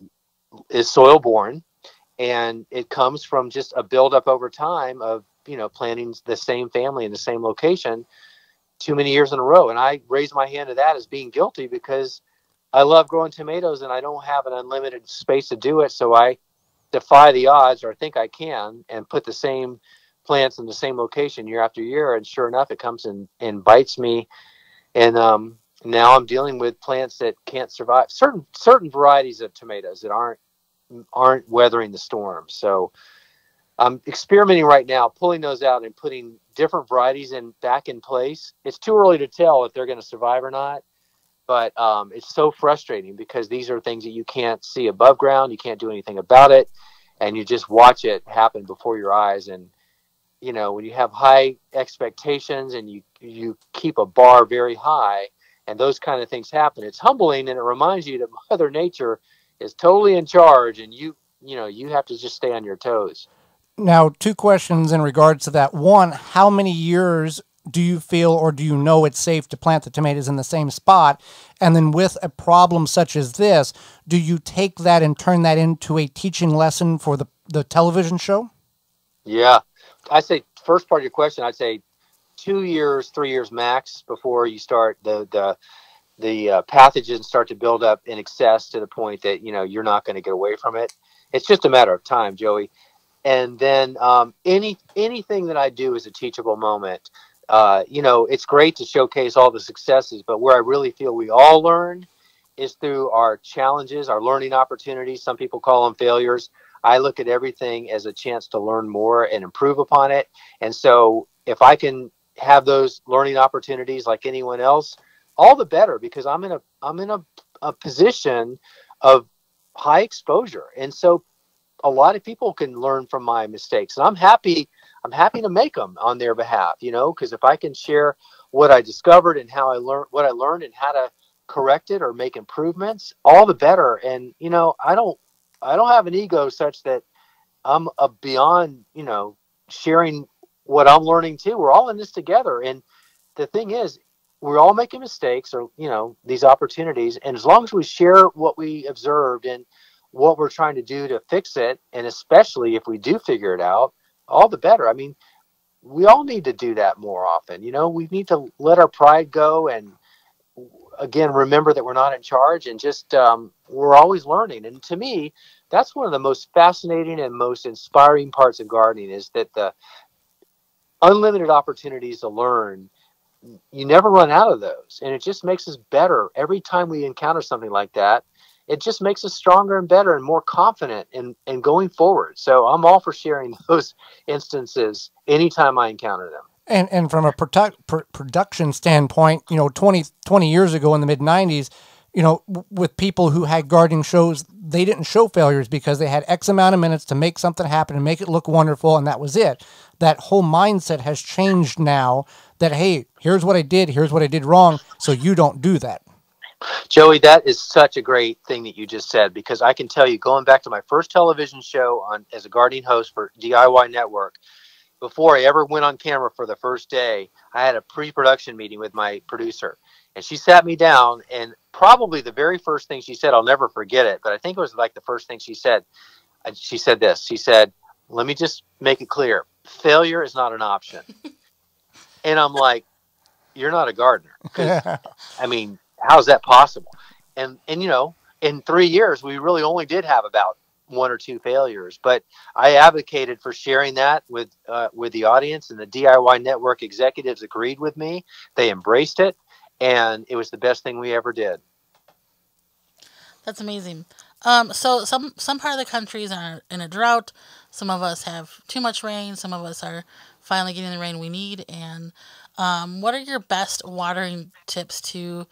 is soil borne. And it comes from just a buildup over time of, you know, planting the same family in the same location too many years in a row. And I raise my hand to that as being guilty because I love growing tomatoes and I don't have an unlimited space to do it. So I defy the odds, or I think I can, and put the same plants in the same location year after year. And sure enough, it comes and, and bites me. And um, now I'm dealing with plants that can't survive certain certain varieties of tomatoes that aren't aren't weathering the storm. So I'm experimenting right now, pulling those out and putting different varieties in back in place. It's too early to tell if they're going to survive or not, but um, it's so frustrating because these are things that you can't see above ground. You can't do anything about it, and you just watch it happen before your eyes. And you know, when you have high expectations and you you keep a bar very high, and those kind of things happen, it's humbling and it reminds you that Mother Nature is totally in charge, and you you know you have to just stay on your toes. Now, two questions in regards to that. One, how many years do you feel or do you know it's safe to plant the tomatoes in the same spot? And then with a problem such as this, do you take that and turn that into a teaching lesson for the, the television show? Yeah. I say first part of your question, I'd say two years, three years max before you start the the the uh, pathogens start to build up in excess to the point that you know you're not going to get away from it. It's just a matter of time, Joey and then um, any anything that I do is a teachable moment. Uh, you know, it's great to showcase all the successes, but where I really feel we all learn is through our challenges, our learning opportunities. Some people call them failures. I look at everything as a chance to learn more and improve upon it. And so, if I can have those learning opportunities like anyone else, all the better because I'm in a I'm in a, a position of high exposure. And so a lot of people can learn from my mistakes and i'm happy i'm happy to make them on their behalf you know because if i can share what i discovered and how i learned what i learned and how to correct it or make improvements all the better. And you know i don't i don't have an ego such that i'm a beyond you know sharing what i'm learning too. We're all in this together. And the thing is we're all making mistakes or you know these opportunities. And as long as we share what we observed and what we're trying to do to fix it, and especially if we do figure it out, all the better. I mean, we all need to do that more often. You know, we need to let our pride go and again remember that we're not in charge and just um, we're always learning. And to me, that's one of the most fascinating and most inspiring parts of gardening is that the unlimited opportunities to learn you never run out of those and it just makes us better every time we encounter something like that it just makes us stronger and better and more confident in, in going forward. So I'm all for sharing those instances anytime I encounter them. And, and from a pr- production standpoint, you know, 20, 20 years ago in the mid 90s, you know, with people who had gardening shows, they didn't show failures because they had X amount of minutes to make something happen and make it look wonderful, and that was it. That whole mindset has changed now that, hey, here's what I did, here's what I did wrong, so you don't do that. Joey, that is such a great thing that you just said because I can tell you, going back to my first television show on as a gardening host for DIY Network, before I ever went on camera for the first day, I had a pre-production meeting with my producer, and she sat me down, and probably the very first thing she said, I'll never forget it, but I think it was like the first thing she said. Uh, she said this. She said, "Let me just make it clear: failure is not an option." and I'm like, "You're not a gardener." I mean, how's that possible? And and you know, in three years, we really only did have about one or two failures. But I advocated for sharing that with uh, with the audience, and the DIY network executives agreed with me. They embraced it, and it was the best thing we ever did. That's amazing. Um, so some some part of the countries are in a drought. Some of us have too much rain. Some of us are finally getting the rain we need. And um, what are your best watering tips to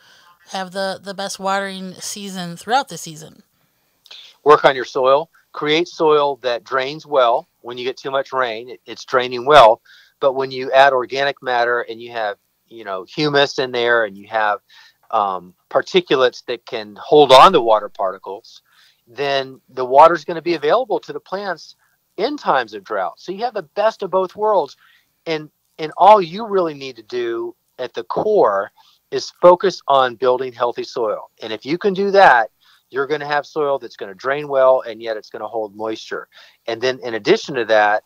have the the best watering season throughout the season? Work on your soil. Create soil that drains well. When you get too much rain, it, it's draining well. But when you add organic matter and you have you know humus in there and you have um, particulates that can hold on to water particles, then the water is going to be available to the plants in times of drought. So you have the best of both worlds, and and all you really need to do at the core is focus on building healthy soil. And if you can do that, you're going to have soil that's going to drain well and yet it's going to hold moisture. And then in addition to that,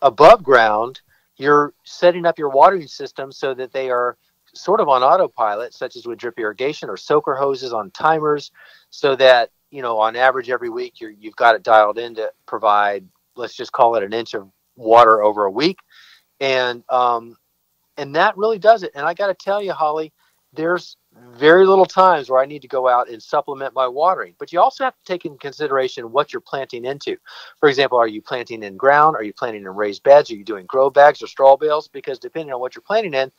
above ground, you're setting up your watering system so that they are sort of on autopilot, such as with drip irrigation or soaker hoses on timers, so that you know on average every week you you've got it dialed in to provide, let's just call it an inch of water over a week, and um, and that really does it. And I got to tell you, Holly, there's very little times where I need to go out and supplement my watering. But you also have to take in consideration what you're planting into. For example, are you planting in ground? Are you planting in raised beds? Are you doing grow bags or straw bales? Because depending on what you're planting in,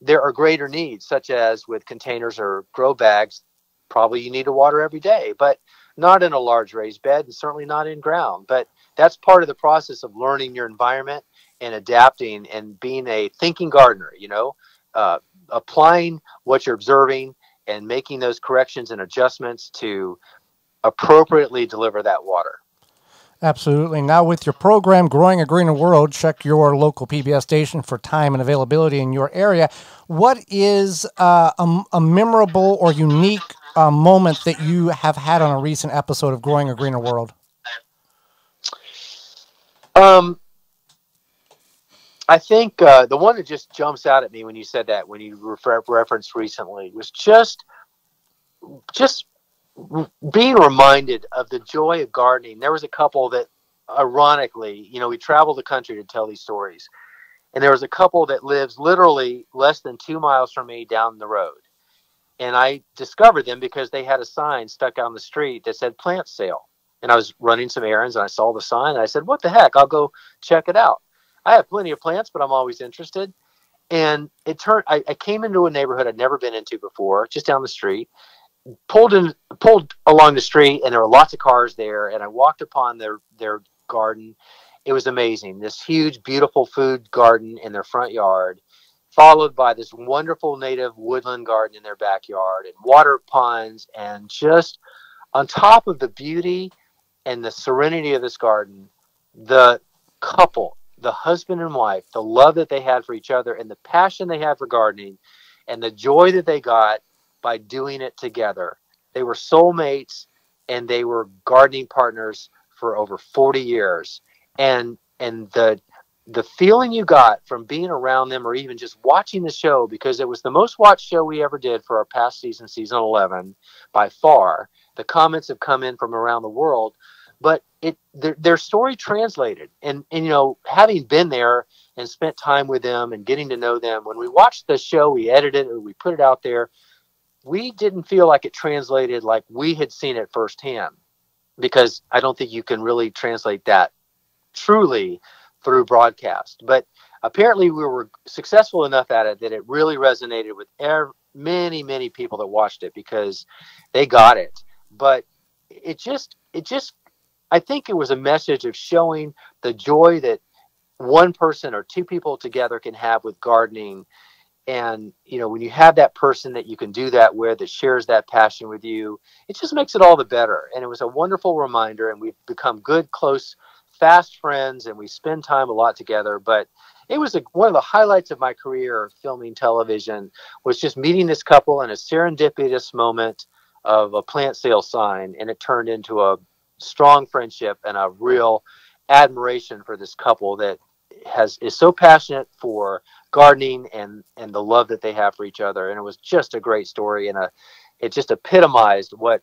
there are greater needs, such as with containers or grow bags. Probably you need to water every day, but not in a large raised bed and certainly not in ground. But that's part of the process of learning your environment and adapting and being a thinking gardener, you know, uh, applying what you're observing and making those corrections and adjustments to appropriately deliver that water. Absolutely. Now, with your program, Growing a Greener World, check your local PBS station for time and availability in your area. What is uh, a, a, memorable or unique uh, moment that you have had on a recent episode of Growing a Greener World? Um, I think uh, the one that just jumps out at me when you said that, when you refer- referenced recently, was just just being reminded of the joy of gardening. There was a couple that, ironically, you know, we traveled the country to tell these stories, and there was a couple that lives literally less than two miles from me down the road. And I discovered them because they had a sign stuck on the street that said plant sale. And I was running some errands and I saw the sign and I said, What the heck? I'll go check it out. I have plenty of plants, but I'm always interested. And it turned I, I came into a neighborhood I'd never been into before, just down the street pulled in pulled along the street and there were lots of cars there and I walked upon their their garden. It was amazing. This huge beautiful food garden in their front yard followed by this wonderful native woodland garden in their backyard and water ponds and just on top of the beauty and the serenity of this garden, the couple, the husband and wife, the love that they had for each other and the passion they had for gardening and the joy that they got by doing it together. They were soulmates and they were gardening partners for over 40 years. And and the the feeling you got from being around them or even just watching the show because it was the most watched show we ever did for our past season season 11 by far the comments have come in from around the world but it their, their story translated and and you know having been there and spent time with them and getting to know them when we watched the show we edited it we put it out there we didn't feel like it translated like we had seen it firsthand because I don't think you can really translate that truly through broadcast. But apparently, we were successful enough at it that it really resonated with many, many people that watched it because they got it. But it just, it just, I think it was a message of showing the joy that one person or two people together can have with gardening. And you know when you have that person that you can do that with that shares that passion with you it just makes it all the better. And it was a wonderful reminder and we've become good close fast friends and we spend time a lot together. But it was a, one of the highlights of my career filming television was just meeting this couple in a serendipitous moment of a plant sale sign and it turned into a strong friendship and a real admiration for this couple that has is so passionate for gardening and and the love that they have for each other and it was just a great story and a it just epitomized what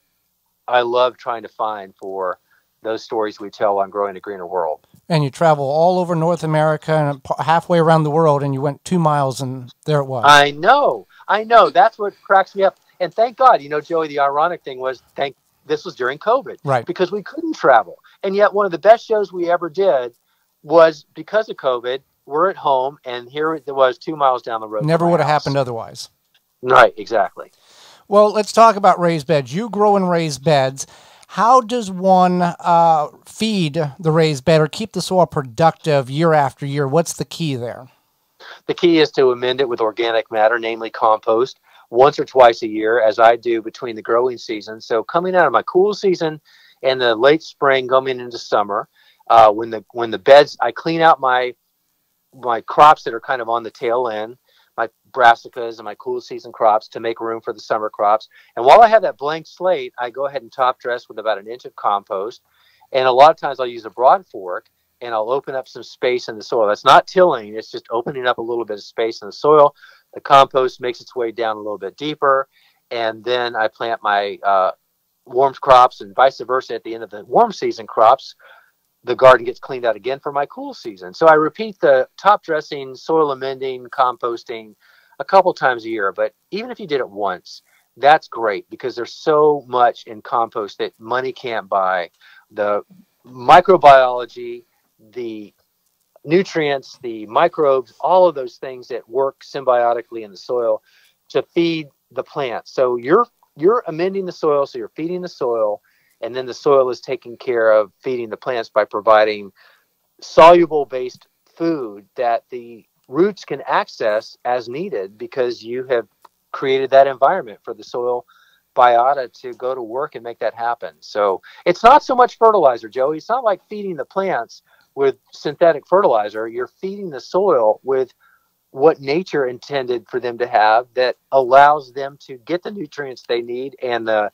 I love trying to find for those stories we tell on growing a greener world. And you travel all over North America and halfway around the world, and you went two miles, and there it was. I know. I know that's what cracks me up. And thank God, you know, Joey. The ironic thing was, thank this was during COVID, Right. Because we couldn't travel, and yet one of the best shows we ever did was because of COVID. We're at home, and here it was, two miles down the road. Never would have happened otherwise. Right, exactly. Well, let's talk about raised beds. You grow in raised beds. How does one uh, feed the raised bed or keep the soil productive year after year? What's the key there? The key is to amend it with organic matter, namely compost, once or twice a year, as I do between the growing season. So coming out of my cool season and the late spring, going into summer, uh, when the when the beds, I clean out my my crops that are kind of on the tail end, my brassicas and my cool season crops to make room for the summer crops. And while I have that blank slate, I go ahead and top dress with about an inch of compost. And a lot of times I'll use a broad fork and I'll open up some space in the soil. That's not tilling, it's just opening up a little bit of space in the soil. The compost makes its way down a little bit deeper. And then I plant my uh, warm crops and vice versa at the end of the warm season crops. The garden gets cleaned out again for my cool season. So I repeat the top dressing, soil amending, composting a couple times a year. But even if you did it once, that's great because there's so much in compost that money can't buy. The microbiology, the nutrients, the microbes, all of those things that work symbiotically in the soil to feed the plants. So you're you're amending the soil, so you're feeding the soil, and then the soil is taking care of feeding the plants by providing soluble based food that the roots can access as needed because you have created that environment for the soil biota to go to work and make that happen. So it's not so much fertilizer, Joey. It's not like feeding the plants with synthetic fertilizer. You're feeding the soil with what nature intended for them to have that allows them to get the nutrients they need and the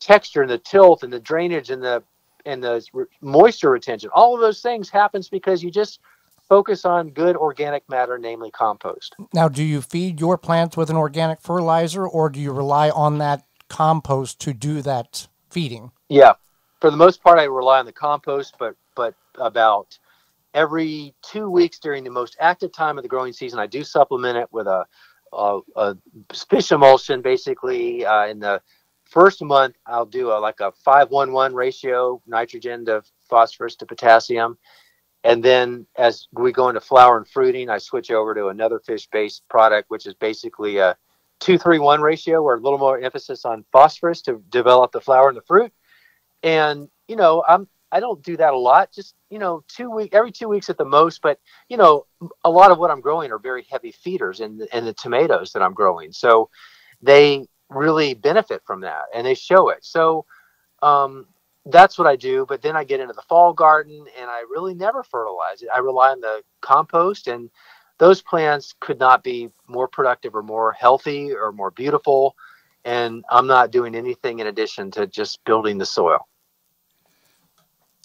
texture and the tilth and the drainage and the and the moisture retention. All of those things happens because you just focus on good organic matter, namely compost. Now, do you feed your plants with an organic fertilizer or do you rely on that compost to do that feeding? Yeah, for the most part, I rely on the compost, but but about every two weeks during the most active time of the growing season, I do supplement it with a a, a fish emulsion. Basically, uh, in the first month, I'll do a like a five one one ratio nitrogen to phosphorus to potassium, and then as we go into flower and fruiting, I switch over to another fish based product, which is basically a two three one ratio, or a little more emphasis on phosphorus to develop the flower and the fruit and you know i'm i don't do that a lot just you know two week every two weeks at the most but you know a lot of what i'm growing are very heavy feeders the, in the tomatoes that i'm growing. So they really benefit from that and they show it. So um, that's what i do but then i get into the fall garden and i really never fertilize it. I rely on the compost and those plants could not be more productive or more healthy or more beautiful and i'm not doing anything in addition to just building the soil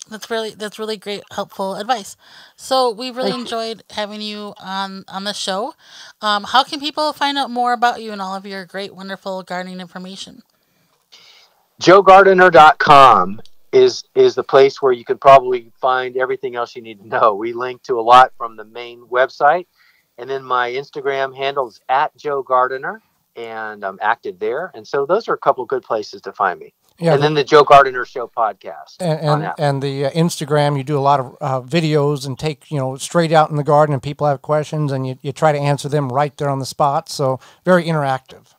That's really that's really great helpful advice. So we really enjoyed having you on on the show. Um, how can people find out more about you and all of your great, wonderful gardening information? joegardener.com is is the place where you can probably find everything else you need to know. We link to a lot from the main website, and then my Instagram handle is at Joe Gardener, and I'm active there. And so those are a couple of good places to find me. Yeah, and then the Joe Gardener Show podcast. and and, and the uh, Instagram, you do a lot of uh, videos and take you know straight out in the garden, and people have questions, and you, you try to answer them right there on the spot. So very interactive.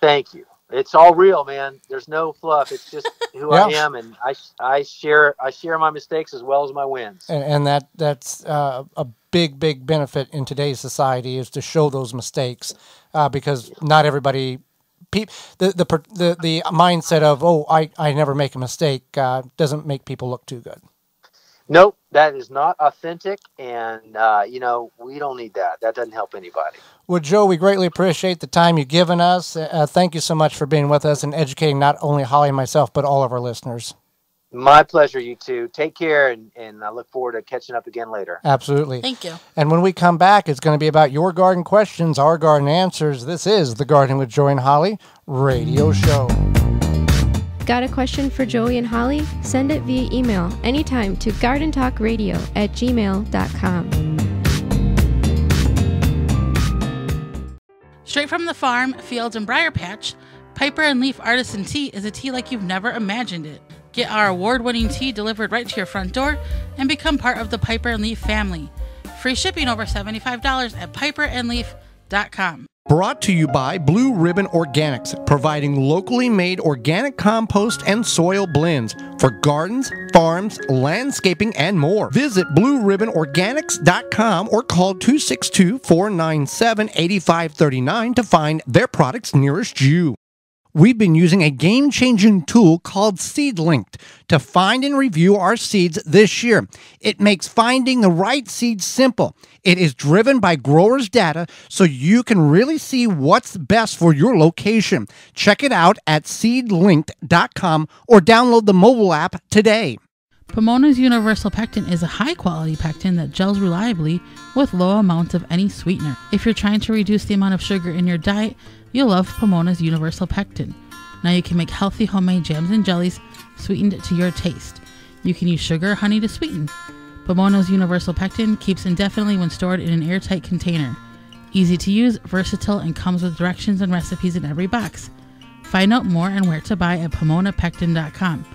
Thank you. It's all real, man. There's no fluff. It's just who I am, and I I share I share my mistakes as well as my wins. and, and that that's uh, a big big benefit in today's society is to show those mistakes uh, because not everybody peop, the, the the the mindset of oh I, I never make a mistake uh, doesn't make people look too good Nope, that is not authentic, and uh, you know we don't need that. That doesn't help anybody. well joe we greatly appreciate the time you've given us uh, thank you so much for being with us and educating not only holly and myself but all of our listeners My pleasure, you two. Take care, and, and I look forward to catching up again later. absolutely Thank you. and when we come back it's going to be about your garden questions our garden answers this is the garden with joey and holly radio show Got a question for Joey and Holly? Send it via email anytime to gardentalkradio at gmail.com. Straight from the farm, fields, and briar patch, Piper and Leaf Artisan Tea is a tea like you've never imagined it. Get our award winning tea delivered right to your front door and become part of the Piper and Leaf family. Free shipping over $75 at piperandleaf.com. Brought to you by Blue Ribbon Organics, providing locally made organic compost and soil blends for gardens, farms, landscaping, and more. Visit blueribbonorganics.com or call 262 497 8539 to find their products nearest you. We've been using a game changing tool called SeedLinked to find and review our seeds this year. It makes finding the right seeds simple. It is driven by growers' data so you can really see what's best for your location. Check it out at seedlinked.com or download the mobile app today. Pomona's Universal Pectin is a high quality pectin that gels reliably with low amounts of any sweetener. If you're trying to reduce the amount of sugar in your diet, you'll love Pomona's Universal Pectin. Now you can make healthy homemade jams and jellies sweetened to your taste. You can use sugar or honey to sweeten. Pomona's Universal Pectin keeps indefinitely when stored in an airtight container. Easy to use, versatile, and comes with directions and recipes in every box. Find out more and where to buy at PomonaPectin.com.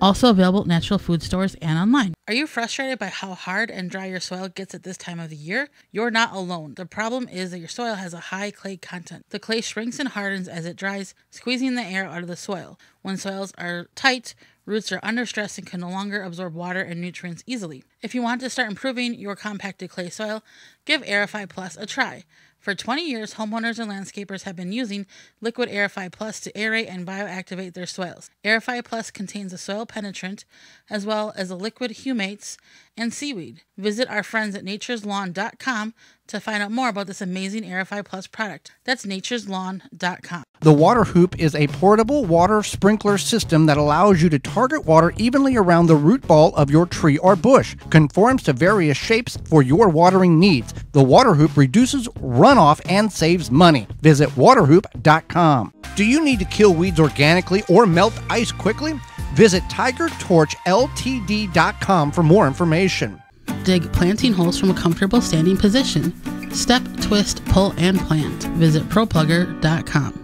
Also available at natural food stores and online. Are you frustrated by how hard and dry your soil gets at this time of the year? You're not alone. The problem is that your soil has a high clay content. The clay shrinks and hardens as it dries, squeezing the air out of the soil. When soils are tight, roots are under stress and can no longer absorb water and nutrients easily. If you want to start improving your compacted clay soil, give Aerify Plus a try. For 20 years, homeowners and landscapers have been using Liquid Aerify Plus to aerate and bioactivate their soils. Aerify Plus contains a soil penetrant as well as a liquid humates and seaweed. Visit our friends at natureslawn.com to find out more about this amazing Aerify Plus product. That's natureslawn.com. The Water Hoop is a portable water sprinkler system that allows you to target water evenly around the root ball of your tree or bush. Conforms to various shapes for your watering needs. The Water Hoop reduces runoff and saves money. Visit waterhoop.com. Do you need to kill weeds organically or melt ice quickly? Visit tigertorchltd.com for more information. Dig planting holes from a comfortable standing position. Step, twist, pull, and plant. Visit ProPlugger.com.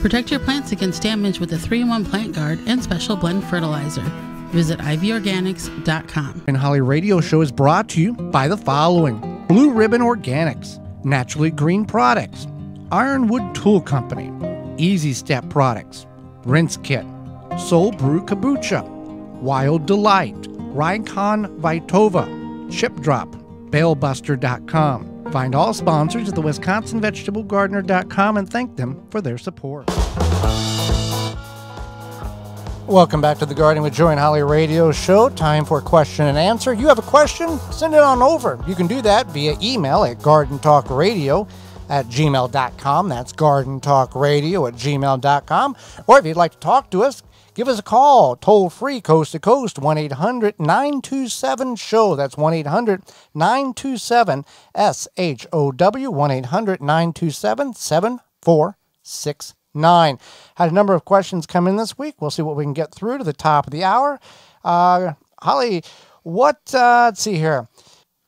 Protect your plants against damage with the 3 in 1 Plant Guard and Special Blend Fertilizer. Visit IvyOrganics.com. And Holly Radio Show is brought to you by the following Blue Ribbon Organics, Naturally Green Products, Ironwood Tool Company, Easy Step Products, Rinse Kit, Soul Brew Kombucha, Wild Delight, Rykon Vitova, Chip Drop, BaleBuster.com. Find all sponsors at the WisconsinVegetableGardener.com and thank them for their support. Welcome back to the Gardening with Joey and Holly radio show. Time for question and answer. You have a question? Send it on over. You can do that via email at gardentalkradio at gmail.com. That's gardentalkradio at gmail.com. Or if you'd like to talk to us, give us a call toll free coast to coast 1-800-927 show. That's 1-800-927 s-h-o-w 1-800-927-7469 had a number of questions come in this week. We'll see what we can get through to the top of the hour. Uh, holly what uh, let's see here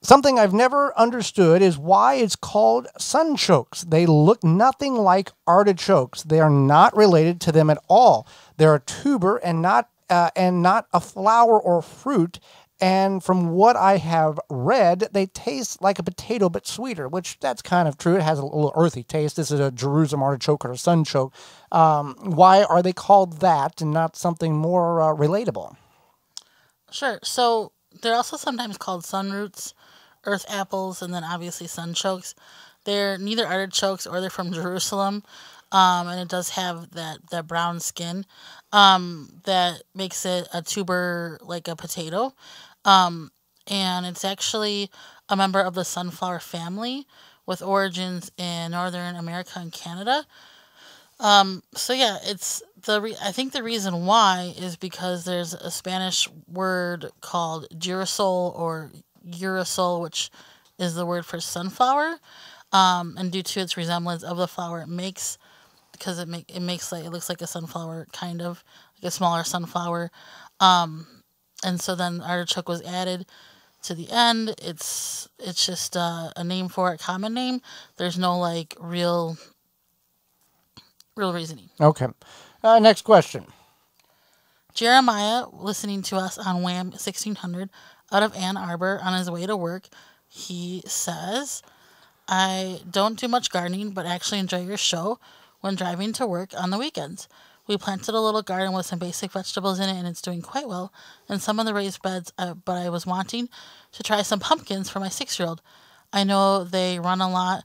Something I've never understood is why it's called sunchokes. They look nothing like artichokes. They are not related to them at all. They're a tuber and not uh, and not a flower or fruit. And from what I have read, they taste like a potato but sweeter, which that's kind of true. It has a little earthy taste. This is a Jerusalem artichoke or a sunchoke. Um, why are they called that and not something more uh, relatable? Sure. So they're also sometimes called sunroots earth apples, and then obviously sunchokes. They're neither artichokes or they're from Jerusalem, um, and it does have that that brown skin um, that makes it a tuber like a potato, um, and it's actually a member of the sunflower family with origins in Northern America and Canada. Um, so yeah, it's the re- I think the reason why is because there's a Spanish word called girasol or urusol, which is the word for sunflower. Um, and due to its resemblance of the flower, it makes because it make it makes like it looks like a sunflower, kind of like a smaller sunflower. Um, and so then artichoke was added to the end. It's it's just uh, a name for it, common name. There's no like real real reasoning. Okay. Uh, next question. Jeremiah, listening to us on Wham 1600 out of Ann Arbor on his way to work, he says, I don't do much gardening, but actually enjoy your show when driving to work on the weekends. We planted a little garden with some basic vegetables in it, and it's doing quite well in some of the raised beds. Uh, but I was wanting to try some pumpkins for my six year old. I know they run a lot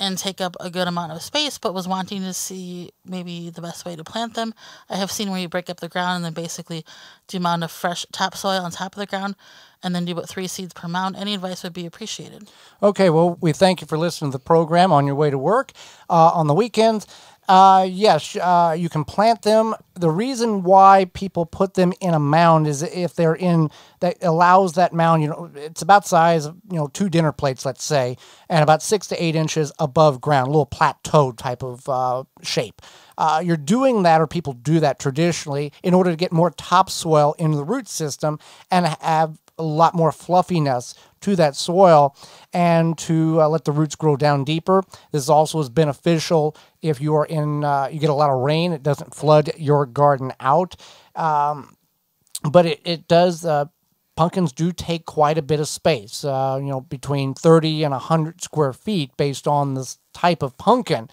and take up a good amount of space, but was wanting to see maybe the best way to plant them. I have seen where you break up the ground and then basically do a mound of fresh topsoil on top of the ground and then do about three seeds per mound. Any advice would be appreciated. Okay, well, we thank you for listening to the program on your way to work uh, on the weekends. Uh, yes, uh, you can plant them. The reason why people put them in a mound is if they're in that allows that mound. You know, it's about size of you know two dinner plates, let's say, and about six to eight inches above ground, a little plateau type of uh, shape. Uh, you're doing that, or people do that traditionally, in order to get more topsoil in the root system and have a lot more fluffiness to that soil and to uh, let the roots grow down deeper. This also is beneficial if you are in, uh, you get a lot of rain, it doesn't flood your garden out. Um, but it, it does, uh, pumpkins do take quite a bit of space, uh, you know, between 30 and 100 square feet based on this type of pumpkin.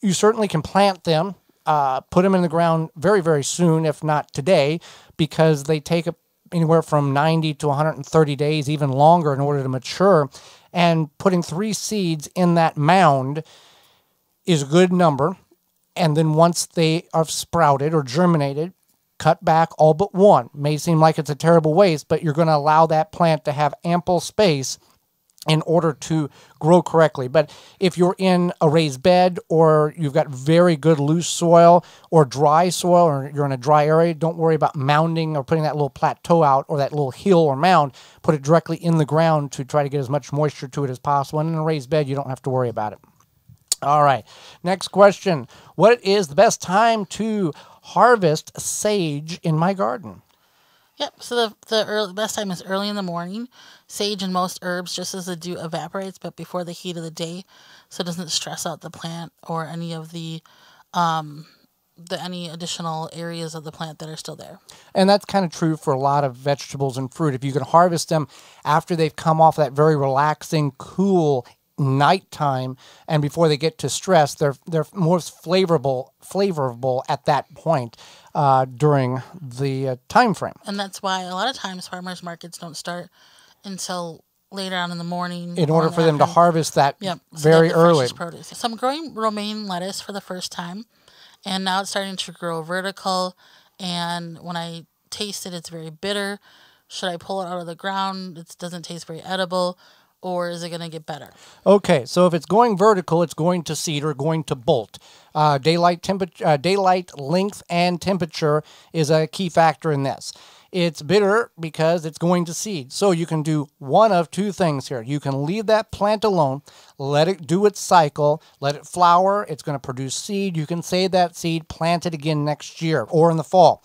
You certainly can plant them, uh, put them in the ground very, very soon, if not today, because they take anywhere from 90 to 130 days, even longer, in order to mature. And putting three seeds in that mound is a good number. And then once they are sprouted or germinated, cut back all but one. May seem like it's a terrible waste, but you're going to allow that plant to have ample space in order to grow correctly. But if you're in a raised bed or you've got very good loose soil or dry soil or you're in a dry area, don't worry about mounding or putting that little plateau out or that little hill or mound. Put it directly in the ground to try to get as much moisture to it as possible. And in a raised bed, you don't have to worry about it. All right. Next question. What is the best time to harvest sage in my garden? Yep. So the the early, best time is early in the morning. Sage and most herbs, just as the dew evaporates, but before the heat of the day, so it doesn't stress out the plant or any of the um, the any additional areas of the plant that are still there. And that's kind of true for a lot of vegetables and fruit. If you can harvest them after they've come off that very relaxing, cool nighttime and before they get to stress, they're they're most flavorful flavorful at that point uh, during the uh, time frame. And that's why a lot of times farmers markets don't start until later on in the morning. In order for the them to harvest that Yep. so very early. Produce. So I'm growing romaine lettuce for the first time, and now it's starting to grow vertical. And when I taste it, it's very bitter. Should I pull it out of the ground? It doesn't taste very edible, or is it going to get better? Okay, so if it's going vertical, it's going to seed or going to bolt. Uh, daylight temperature, uh, daylight length, and temperature is a key factor in this. It's bitter because it's going to seed. So you can do one of two things here. You can leave that plant alone, let it do its cycle, let it flower. It's going to produce seed. You can save that seed, plant it again next year or in the fall.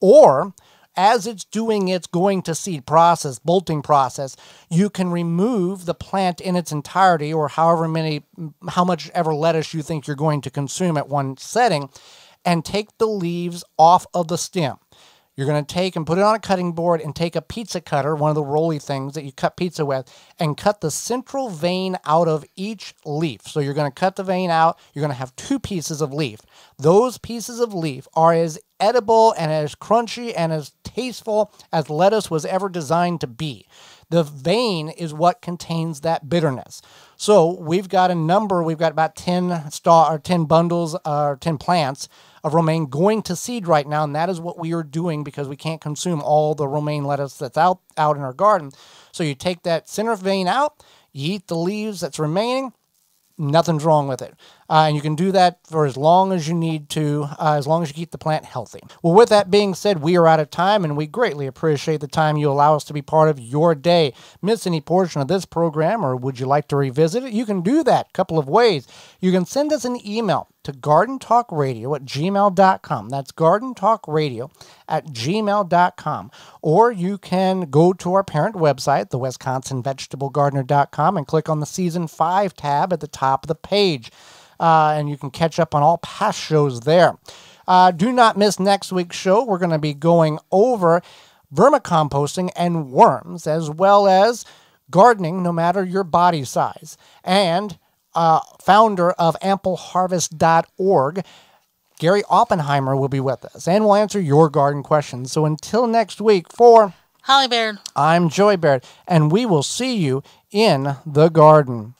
Or as it's doing its going to seed process, bolting process, you can remove the plant in its entirety or however many, how much ever lettuce you think you're going to consume at one setting and take the leaves off of the stem. You're going to take and put it on a cutting board and take a pizza cutter, one of the roly things that you cut pizza with, and cut the central vein out of each leaf. So you're going to cut the vein out. You're going to have two pieces of leaf. Those pieces of leaf are as edible and as crunchy and as tasteful as lettuce was ever designed to be. The vein is what contains that bitterness. So we've got a number. We've got about ten star or ten bundles or ten plants of romaine going to seed right now, and that is what we are doing because we can't consume all the romaine lettuce that's out out in our garden. So you take that center vein out, you eat the leaves that's remaining. Nothing's wrong with it. Uh, and you can do that for as long as you need to, uh, as long as you keep the plant healthy. Well, with that being said, we are out of time and we greatly appreciate the time you allow us to be part of your day. Miss any portion of this program or would you like to revisit it? You can do that a couple of ways. You can send us an email to gardentalkradio at gmail.com. That's gardentalkradio at gmail.com. Or you can go to our parent website, the wisconsinvegetablegardener.com, and click on the season 5 tab at the top of the page. Uh, and you can catch up on all past shows there. Uh, do not miss next week's show. We're going to be going over vermicomposting and worms, as well as gardening no matter your body size. And uh, founder of ampleharvest.org, Gary Oppenheimer, will be with us and will answer your garden questions. So until next week, for Holly Baird. I'm Joey Baird, and we will see you in the garden.